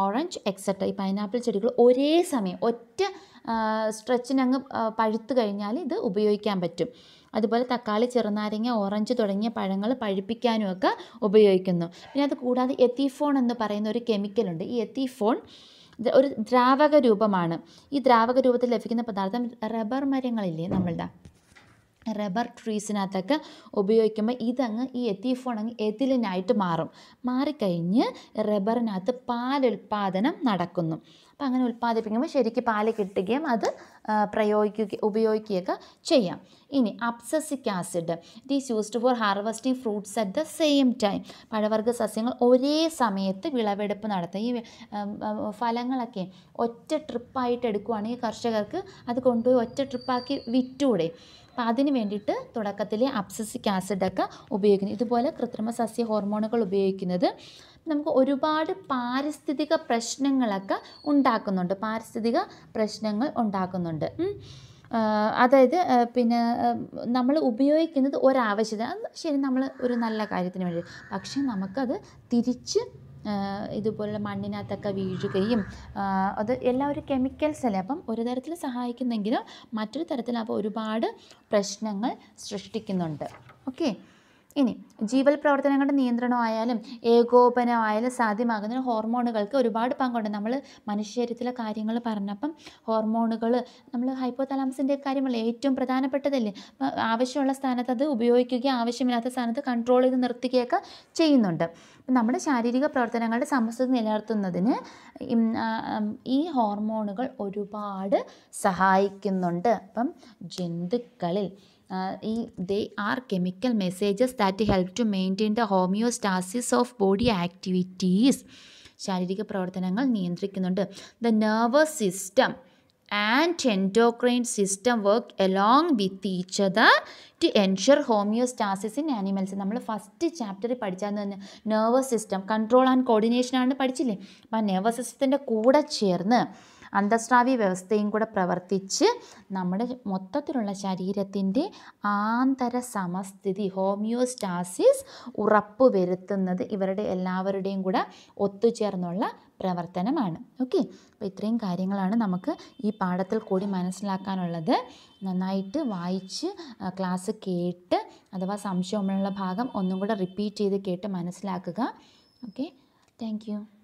orange etcetera. ഈ പൈനാപ്പിൾ ചെടികൾ ഒരേ സമയം ഒറ്റ സ്ട്രെച്ചിനങ്ങ് പഴുത്തു കഴിഞ്ഞാൽ ഇത് ഉപയോഗിക്കാൻ പറ്റും. അതുപോലെ തക്കാളി ചെറുനാരങ്ങ ഓറഞ്ച് തുടങ്ങിയ പഴങ്ങൾ പഴുപ്പിക്കാനും ഒക്കെ ഉപയോഗിക്കുന്നു. പിന്നെ അത് കൂടാതെ എത്തിഫോൺ എന്ന് പറയുന്ന ഒരു കെമിക്കലുണ്ട് ഈ എത്തിഫോൺ ഒരു ദ്രാവക രൂപമാണ്. ഈ ദ്രാവക രൂപത്തിൽ ലഭിക്കുന്ന പദാർത്ഥം റബ്ബർ മരങ്ങളില്ലേ നമ്മളുടെ? റബ്ബർ ട്രീസിനകത്തൊക്കെ ഉപയോഗിക്കുമ്പോൾ ഇതങ്ങ് ഈ എത്തിഫോൺ അങ്ങ് എതിലിനായിട്ട് മാറും. മാറിക്കഴിഞ്ഞ് റബ്ബറിനകത്ത് പാലുൽപാദനം നടക്കുന്നു. അപ്പം അങ്ങനെ ഉൽപ്പാദിപ്പിക്കുമ്പോൾ ശരിക്കും പാൽ കിട്ടുകയും അത് പ്രയോഗിക്കുക ഉപയോഗിക്കുകയൊക്കെ ചെയ്യാം. ഇനി abscisic acid. It is used for harvesting fruits at the same time പഴവർഗ സസ്യങ്ങൾ ഒരേ സമയത്ത് വിളവെടുപ്പ് നടത്തുക ഈ ഫലങ്ങളൊക്കെ ഒറ്റ ട്രിപ്പായിട്ട് എടുക്കുവാണെങ്കിൽ കർഷകർക്ക് അത് കൊണ്ടുപോയി ഒറ്റ ട്രിപ്പാക്കി വിറ്റൂടെ. അപ്പോൾ അതിന് വേണ്ടിയിട്ട് തുടക്കത്തിൽ അപ്സസിക് ആസിഡൊക്കെ ഉപയോഗിക്കുന്നു. ഇതുപോലെ കൃത്രിമ സസ്യ ഹോർമോണുകൾ ഉപയോഗിക്കുന്നത് നമുക്ക് ഒരുപാട് പാരിസ്ഥിതിക പ്രശ്നങ്ങളൊക്കെ ഉണ്ടാക്കുന്നുണ്ട്. പാരിസ്ഥിതിക പ്രശ്നങ്ങൾ ഉണ്ടാക്കുന്നുണ്ട്. അതായത് പിന്നെ നമ്മൾ ഉപയോഗിക്കുന്നത് ഒരാവശ്യത ശരി നമ്മൾ ഒരു നല്ല കാര്യത്തിന് വേണ്ടി. പക്ഷേ നമുക്കത് തിരിച്ച് ഇതുപോലുള്ള മണ്ണിനകത്തൊക്കെ വീഴുകയും അത് എല്ലാം ഒരു കെമിക്കൽസ് അല്ലേ? അപ്പം ഒരു തരത്തിൽ സഹായിക്കുന്നെങ്കിലും മറ്റൊരു തരത്തിൽ അപ്പോൾ ഒരുപാട് പ്രശ്നങ്ങൾ സൃഷ്ടിക്കുന്നുണ്ട്. ഓക്കെ? ഇനി ജീവൽ പ്രവർത്തനങ്ങളുടെ നിയന്ത്രണമായാലും ഏകോപനമായാലും സാധ്യമാകുന്നതിന് ഹോർമോണുകൾക്ക് ഒരുപാട് പങ്കുണ്ട്. നമ്മൾ മനുഷ്യശരീരത്തിലെ കാര്യങ്ങൾ പറഞ്ഞപ്പം ഹോർമോണുകൾ നമ്മൾ ഹൈപ്പോ തലാമസിന്റെ കാര്യമല്ല ഏറ്റവും പ്രധാനപ്പെട്ടതല്ലേ? ആവശ്യമുള്ള സ്ഥാനത്ത് അത് ഉപയോഗിക്കുകയും ആവശ്യമില്ലാത്ത സ്ഥാനത്ത് കൺട്രോൾ ചെയ്ത് നിർത്തുകയൊക്കെ ചെയ്യുന്നുണ്ട്. നമ്മുടെ ശാരീരിക പ്രവർത്തനങ്ങളുടെ സമസ്ത നിലനിർത്തുന്നതിന് ഈ ഹോർമോണുകൾ ഒരുപാട് സഹായിക്കുന്നുണ്ട്. അപ്പം ജന്തുക്കളിൽ ഈ they are chemical messages that help to maintain the homeostasis of body activities ശാരീരിക പ്രവർത്തനങ്ങൾ നിയന്ത്രിക്കുന്നുണ്ട്. The nervous system and endocrine system work along with each other to ensure homeostasis in animals നമ്മൾ ഫസ്റ്റ് ചാപ്റ്ററിൽ പഠിച്ചാൽ തന്നെ nervous system control and coordination ആണ് പഠിച്ചില്ലേ? അപ്പം ആ നെർവസ് സിസ്റ്റത്തിന്റെ കൂടെ ചേർന്ന് അന്തസ്രാവി വ്യവസ്ഥയും കൂടെ പ്രവർത്തിച്ച് നമ്മുടെ മൊത്തത്തിലുള്ള ശരീരത്തിന്റെ ആന്തര സമസ്ഥിതി ഹോമിയോസ്റ്റാസിസ് ഉറപ്പുവരുത്തുന്നത് ഇവരുടെ എല്ലാവരുടെയും കൂടെ ഒത്തുചേർന്നുള്ള പ്രവർത്തനമാണ്. ഓക്കെ? അപ്പോൾ ഇത്രയും കാര്യങ്ങളാണ് നമുക്ക് ഈ പാഠത്തിൽ കൂടി മനസ്സിലാക്കാനുള്ളത്. നന്നായിട്ട് വായിച്ച് ക്ലാസ് കേട്ട് അഥവാ സംശയമുള്ള ഭാഗം ഒന്നും കൂടെ റിപ്പീറ്റ് ചെയ്ത് കേട്ട് മനസ്സിലാക്കുക. ഓക്കെ? താങ്ക്